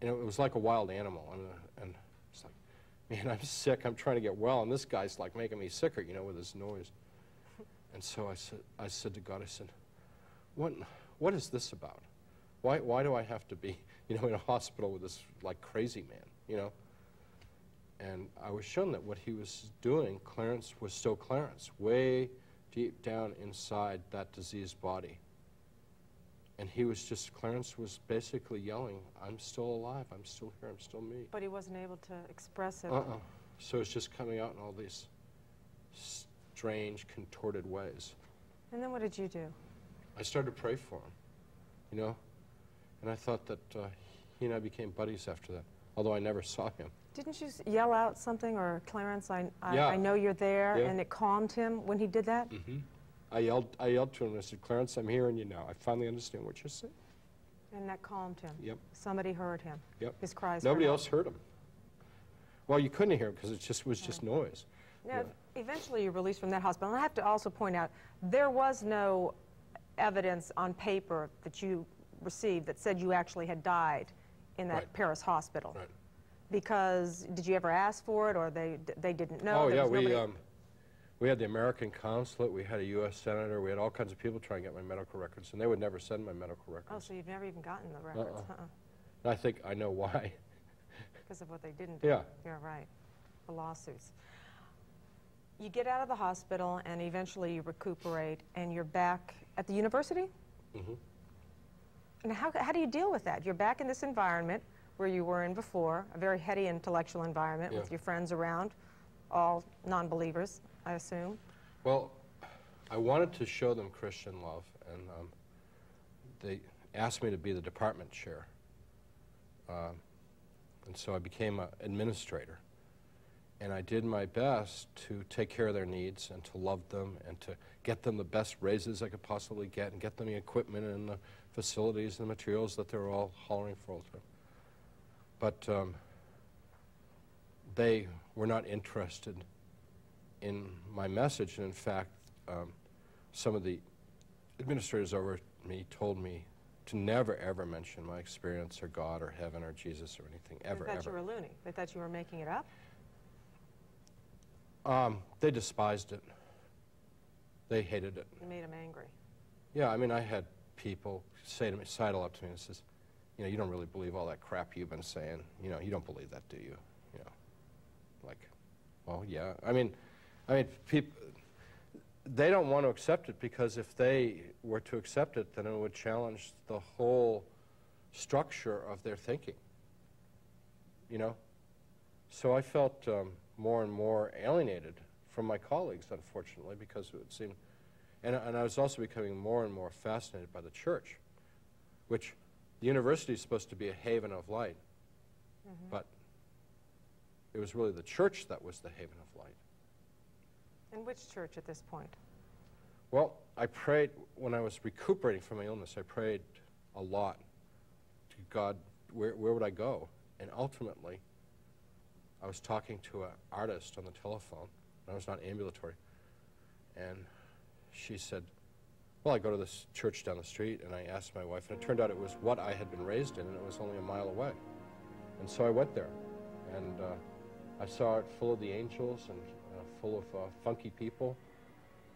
Speaker 3: And it was like a wild animal. And, uh, and it's like, man, I'm sick. I'm trying to get well, and this guy's like making me sicker, you know, with his noise. And so I said, I said to God, I said, what, what is this about? Why, why do I have to be, you know, in a hospital with this like crazy man, you know? And I was shown that what he was doing, Clarence was still Clarence, way deep down inside that diseased body. And he was just, Clarence was basically yelling, I'm still alive, I'm still here, I'm still me.
Speaker 1: But he wasn't able to express it.
Speaker 3: Uh-uh. So it's just coming out in all these strange, contorted ways.
Speaker 1: And then what did you do?
Speaker 3: I started to pray for him, you know? And I thought that uh, he and I became buddies after that, although I never saw him.
Speaker 1: Didn't you yell out something, or Clarence, I, I,
Speaker 3: Yeah.
Speaker 1: I know you're there,
Speaker 3: Yeah.
Speaker 1: and it calmed him when he did that?
Speaker 3: Mm-hmm. I yelled, I yelled to him I said, Clarence, I'm hearing you now. I finally understand what you're saying.
Speaker 1: And that calmed him?
Speaker 3: Yep.
Speaker 1: Somebody heard him?
Speaker 3: Yep.
Speaker 1: His cries
Speaker 3: Nobody
Speaker 1: heard
Speaker 3: else heard him. Well, you couldn't hear him because it just was just noise.
Speaker 1: Now, eventually you're released from that hospital. And I have to also point out, there was no evidence on paper that you received that said you actually had died in that
Speaker 3: Right.
Speaker 1: Paris hospital.
Speaker 3: Right.
Speaker 1: Because, did you ever ask for it, or they, they didn't know?
Speaker 3: oh, yeah, we, um, we had the American consulate, we had a U.S. senator, we had all kinds of people trying to get my medical records, and they would never send my medical records.
Speaker 1: Oh, so you've never even gotten the records?
Speaker 3: Uh-uh.
Speaker 1: Uh-uh.
Speaker 3: I think I know why.
Speaker 1: Because of what they didn't do?
Speaker 3: Yeah.
Speaker 1: You're right, the lawsuits. You get out of the hospital, and eventually you recuperate, and you're back at the university?
Speaker 3: Mhm.
Speaker 1: And how, how do you deal with that? You're back in this environment where you were in before, a very heady intellectual environment with your friends around, all non-believers, I assume.
Speaker 3: Well, I wanted to show them Christian love, and um, they asked me to be the department chair. Um, and so I became an administrator. And I did my best to take care of their needs and to love them and to get them the best raises I could possibly get and get them the equipment and the facilities and the materials that they were all hollering for all the time. But um, they were not interested in my message, and in fact, um, some of the administrators over me told me to never ever mention my experience or God or heaven or Jesus or anything ever
Speaker 1: They thought
Speaker 3: ever.
Speaker 1: you were loony. They thought you were making it up.
Speaker 3: Um, they despised it. They hated it.
Speaker 1: You made them angry.
Speaker 3: Yeah, I mean, I had people say to me, sidle up to me and says, you know, you don't really believe all that crap you've been saying. You know, you don't believe that, do you? You know, like, well, yeah. I mean, I mean, people, they don't want to accept it because if they were to accept it, then it would challenge the whole structure of their thinking. You know, so I felt um, more and more alienated from my colleagues, unfortunately, because it would seem, and, and I was also becoming more and more fascinated by the church, which the university is supposed to be a haven of light, mm-hmm. but it was really the church that was the haven of light.
Speaker 1: In which church at this point?
Speaker 3: Well, I prayed when I was recuperating from my illness. I prayed a lot to God, where, where would I go? And ultimately, I was talking to an artist on the telephone. I was not ambulatory. And she said, Well, I go to this church down the street, and I asked my wife, and it turned out it was what I had been raised in, and it was only a mile away. And so I went there. And uh, I saw it full of the angels and uh, full of uh, funky people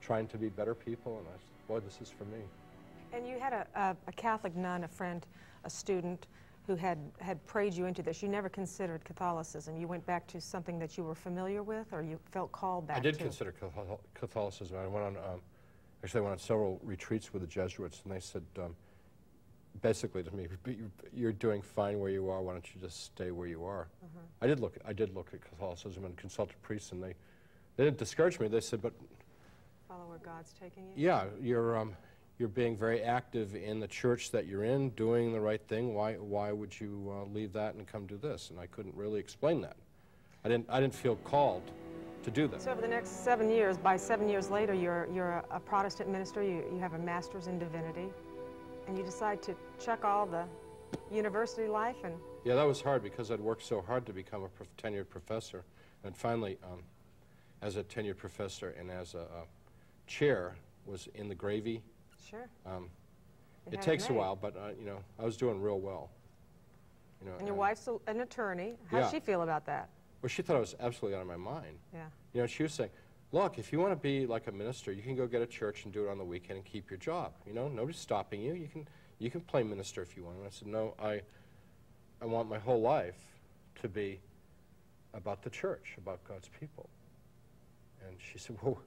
Speaker 3: trying to be better people, and I said, boy, this is for me.
Speaker 1: And you had a, a, a Catholic nun, a friend, a student, who had, had prayed you into this. You never considered Catholicism. You went back to something that you were familiar with, or you felt called back
Speaker 3: I did
Speaker 1: to?
Speaker 3: consider Catholicism. I went on, um, actually, I went on several retreats with the Jesuits, and they said, um, basically to me, you- you're doing fine where you are. Why don't you just stay where you are? I did look. I did look at Catholicism and consulted priests, and they, they didn't discourage me. They said, but
Speaker 1: Follow where God's taking you?
Speaker 3: yeah, you're um, you're being very active in the church that you're in, doing the right thing. Why why would you uh, leave that and come do this? And I couldn't really explain that. I didn't I didn't feel called to do that.
Speaker 1: So over the next seven years, by seven years later, you're, you're a, Protestant minister, you, you have a master's in divinity, and you decide to check all the university life and
Speaker 3: Yeah, that was hard because I'd worked so hard to become a prof- tenured professor. And finally, um, as a tenured professor and as a, a chair, was in the gravy.
Speaker 1: sure.
Speaker 3: Um, it takes a while, but uh, you know, I was doing real well. You know,
Speaker 1: And your wife's a- an attorney. How
Speaker 3: Yeah.
Speaker 1: does she feel about that?
Speaker 3: Well, she thought I was absolutely out of my mind.
Speaker 1: Yeah.
Speaker 3: You know, she was saying, "Look, if you want to be like a minister, you can go get a church and do it on the weekend and keep your job. You know, nobody's stopping you. You can, you can play minister if you want." And I said, "No, I, I want my whole life to be about the church, about God's people." And she said, "Well,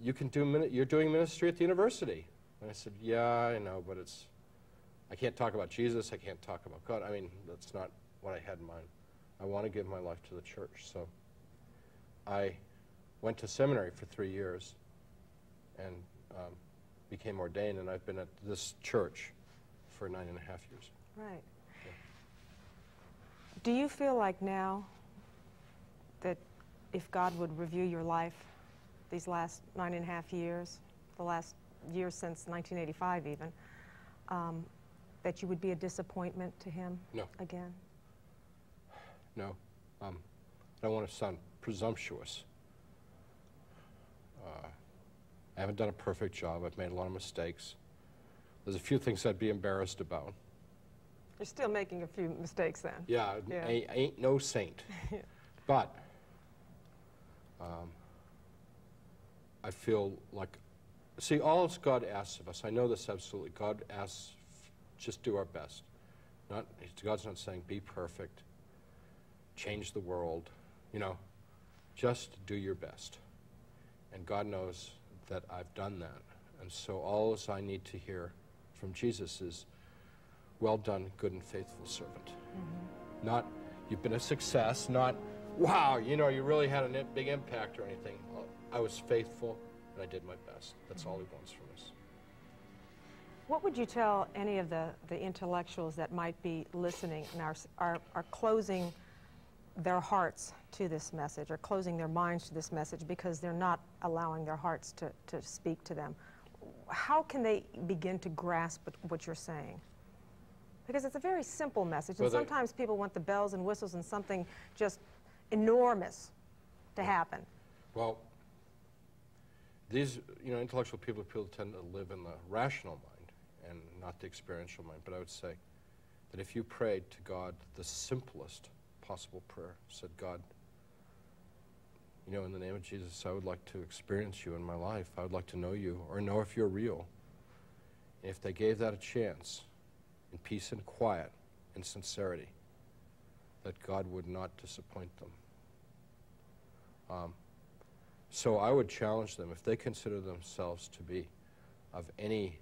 Speaker 3: you can do mini- you're doing ministry at the university." And I said, "Yeah, I know, but it's, I can't talk about Jesus. I can't talk about God. I mean, that's not what I had in mind. I want to give my life to the church." So. I went to seminary for three years and um, became ordained, and I've been at this church for nine and a half years.
Speaker 1: Right. Do you feel like now that if God would review your life these last nine and a half years, the last year since 1985 even, um, that you would be a disappointment to him
Speaker 3: No.
Speaker 1: again?
Speaker 3: No, um, I don't want to sound presumptuous. Uh, I haven't done a perfect job. I've made a lot of mistakes. There's a few things I'd be embarrassed about.
Speaker 1: You're still making a few mistakes then.
Speaker 3: Yeah,
Speaker 1: Yeah.
Speaker 3: I ain't, ain't no saint. But um, I feel like, see, all God asks of us, I know this absolutely, God asks just do our best. Not, God's not saying be perfect, change the world, you know, just do your best. And God knows that I've done that. And so all I need to hear from Jesus is, well done, good and faithful servant. Mm-hmm. Not, you've been a success, not, wow, you know, you really had a big impact or anything. I was faithful and I did my best. That's all he wants from us.
Speaker 1: What would you tell any of the, the intellectuals that might be listening and are, s- are, are closing their hearts to this message or closing their minds to this message because they're not allowing their hearts to, to speak to them? How can they begin to grasp what- you're saying? Because it's a very simple message, and
Speaker 3: Well,
Speaker 1: sometimes people want the bells and whistles and something just enormous to happen.
Speaker 3: Well, these, you know, intellectual people, people tend to live in the rational mind and not the experiential mind. But I would say that if you prayed to God the simplest possible prayer, said, God, you know, in the name of Jesus, I would like to experience you in my life. I would like to know you or know if you're real. And if they gave that a chance in peace and quiet and sincerity, that God would not disappoint them. Um, so I would challenge them if they consider themselves to be of any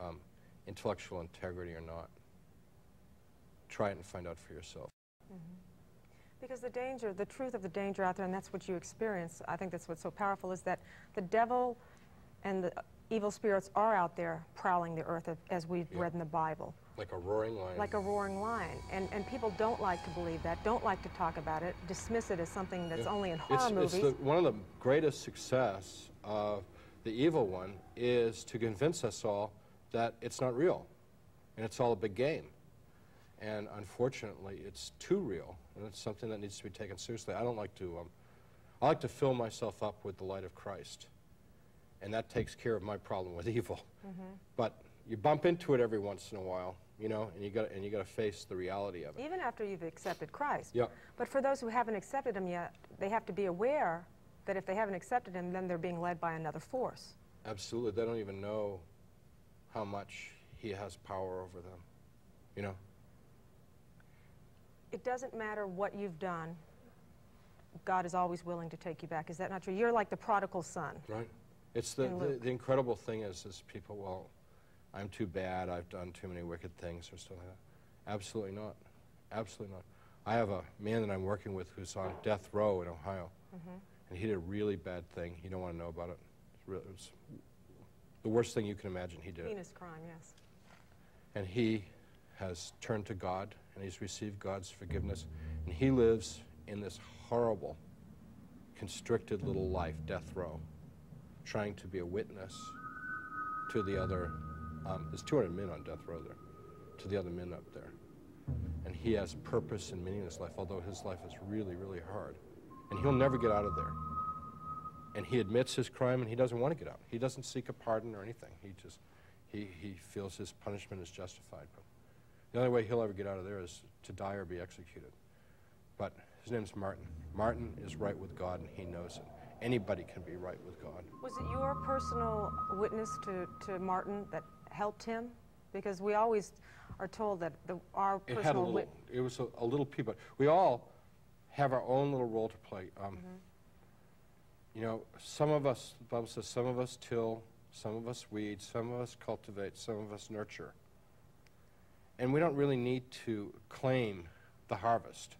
Speaker 3: um, intellectual integrity or not. Try it and find out for yourself.
Speaker 1: Because the danger, the truth of the danger out there, and that's what you experience, I think that's what's so powerful, is that the devil and the evil spirits are out there prowling the earth, as- we've
Speaker 3: Yeah.
Speaker 1: read in the Bible,
Speaker 3: Like a roaring lion.
Speaker 1: like a roaring lion. And, and people don't like to believe that, don't like to talk about it, dismiss it as something that's
Speaker 3: Yeah.
Speaker 1: only in horror
Speaker 3: it's,
Speaker 1: movies.
Speaker 3: It's the, one of the greatest success of the evil one is to convince us all that it's not real, and it's all a big game. And unfortunately, it's too real, and it's something that needs to be taken seriously. I don't like to. Um, I like to fill myself up with the light of Christ, and that takes care of my problem with evil.
Speaker 1: Mm-hmm.
Speaker 3: But you bump into it every once in a while, you know, and you got and you got to face the reality of it.
Speaker 1: Even after you've accepted Christ.
Speaker 3: Yeah.
Speaker 1: But for those who haven't accepted him yet, they have to be aware that if they haven't accepted him, then they're being led by another force.
Speaker 3: Absolutely, they don't even know how much he has power over them. You know,
Speaker 1: It doesn't matter what you've done. God is always willing to take you back. Is that not true? You're like the prodigal son.
Speaker 3: right? It's the, the the incredible thing is is people well, I'm too bad. I've done too many wicked things or stuff like that. Absolutely not. Absolutely not. I have a man that I'm working with who's on death row in Ohio, mm-hmm. and he did a really bad thing. You don't want to know about it. It's really, it was the worst thing you can imagine. He did it.
Speaker 1: Heinous crime, yes.
Speaker 3: and he has turned to God and he's received God's forgiveness. And he lives in this horrible, constricted little life, death row, trying to be a witness to the other. Um, there's 200 men on death row there, to the other men up there. And he has purpose and meaning in his life, although his life is really, really hard. And he'll never get out of there. And he admits his crime and he doesn't want to get out. He doesn't seek a pardon or anything. He just he, he feels his punishment is justified. But the only way he'll ever get out of there is to die or be executed. But his name's Martin. Martin is right with God and he knows it. Anybody can be right with God.
Speaker 1: Was it your personal witness to, to Martin that helped him? Because we always are told that the, our
Speaker 3: It
Speaker 1: personal
Speaker 3: had a little, it was a, a little people. We all have our own little role to play. Um, You know, some of us, the Bible says, some of us till, some of us weed, some of us cultivate, some of us nurture. And we don't really need to claim the harvest.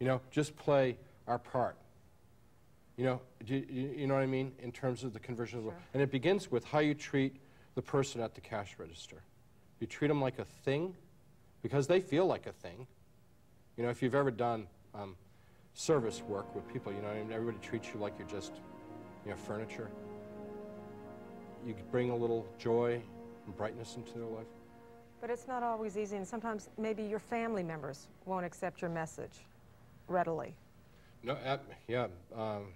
Speaker 3: You know, just play our part. You know, do you, you know what I mean? In terms of the conversion of the
Speaker 1: Sure.
Speaker 3: And it begins with how you treat the person at the cash register. You treat them like a thing because they feel like a thing. You know, if you've ever done um, service work with people, you know, what I mean? everybody treats you like you're just, you know, furniture. You bring a little joy and brightness into their life.
Speaker 1: But it's not always easy, and sometimes maybe your family members won't accept your message readily.
Speaker 3: No, uh, yeah. Um,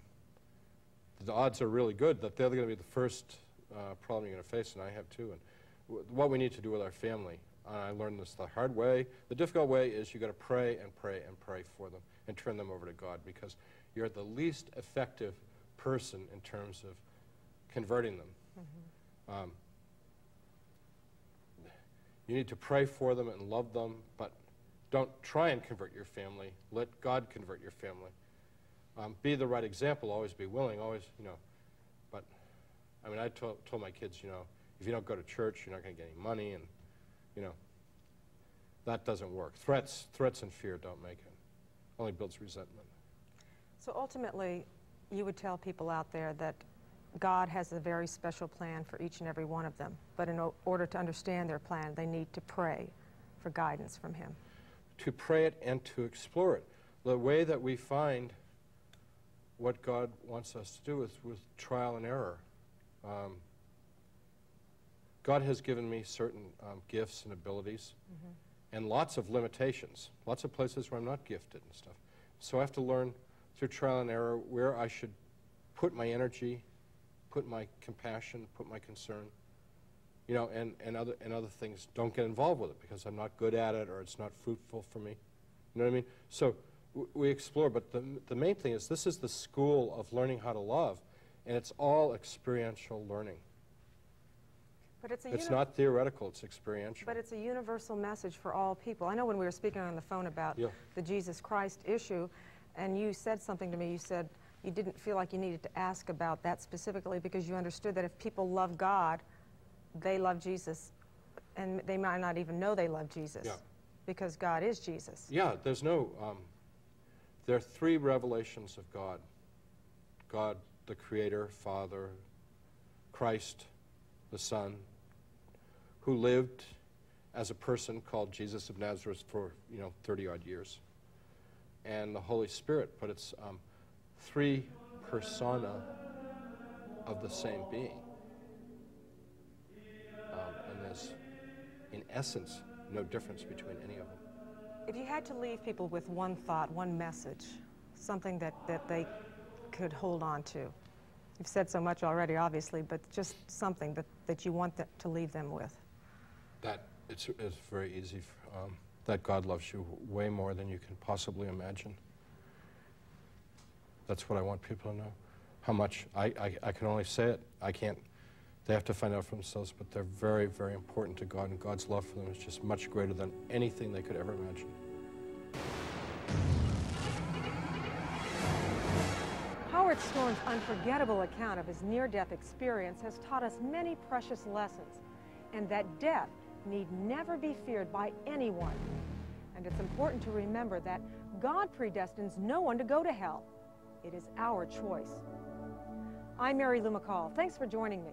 Speaker 3: the odds are really good that they're going to be the first uh, problem you're going to face, and I have too. And w- what we need to do with our family, uh, I learned this the hard way. The difficult way is you got to pray and pray and pray for them and turn them over to God because you're the least effective person in terms of converting them. Um, you need to pray for them and love them, but don't try and convert your family. Let God convert your family. Um, be the right example. Always be willing. Always, you know. But I mean, I told, told my kids, you know, if you don't go to church, you're not going to get any money, and you know, that doesn't work. Threats, threats, and fear don't make it. Only builds resentment.
Speaker 1: So ultimately, you would tell people out there that God has a very special plan for each and every one of them. But in order to understand their plan, they need to pray for guidance from Him.
Speaker 3: to pray it and to explore it. The way that we find what God wants us to do is with trial and error. Um, God has given me certain um, gifts and abilities and lots of limitations, lots of places where I'm not gifted and stuff. So I have to learn through trial and error where I should put my energy, put my compassion, put my concern you know, and, and, other, and other things don't get involved with it because I'm not good at it or it's not fruitful for me. You know what I mean? So we explore, but the, the main thing is this is the school of learning how to love, and it's all experiential learning.
Speaker 1: But it's a
Speaker 3: It's not theoretical, it's experiential.
Speaker 1: But it's a universal message for all people. I know when we were speaking on the phone about
Speaker 3: Yeah.
Speaker 1: the Jesus Christ issue, and you said something to me. You said you didn't feel like you needed to ask about that specifically because you understood that if people love God, they love Jesus, and they might not even know they love Jesus
Speaker 3: Yeah.
Speaker 1: because God is Jesus.
Speaker 3: Yeah, there's no. Um, there are three revelations of God God, the Creator, Father, Christ, the Son, who lived as a person called Jesus of Nazareth for, you know, 30 odd years, and the Holy Spirit, but it's um, three persona of the same being. Um, and there's, in essence, no difference between any of them.
Speaker 1: If you had to leave people with one thought, one message, something that, that they could hold on to, you've said so much already, obviously, but just something that, that you want that, to leave them with.
Speaker 3: that It's, it's very easy, f- um, that God loves you way more than you can possibly imagine. That's what I want people to know. How much, I, I, I can only say it, I can't, they have to find out for themselves, but they're very, very important to God, and God's love for them is just much greater than anything they could ever imagine.
Speaker 1: Howard Storm's unforgettable account of his near-death experience has taught us many precious lessons, and that death need never be feared by anyone. And it's important to remember that God predestines no one to go to hell. It is our choice. I'm Mary Lou McCall. Thanks for joining me.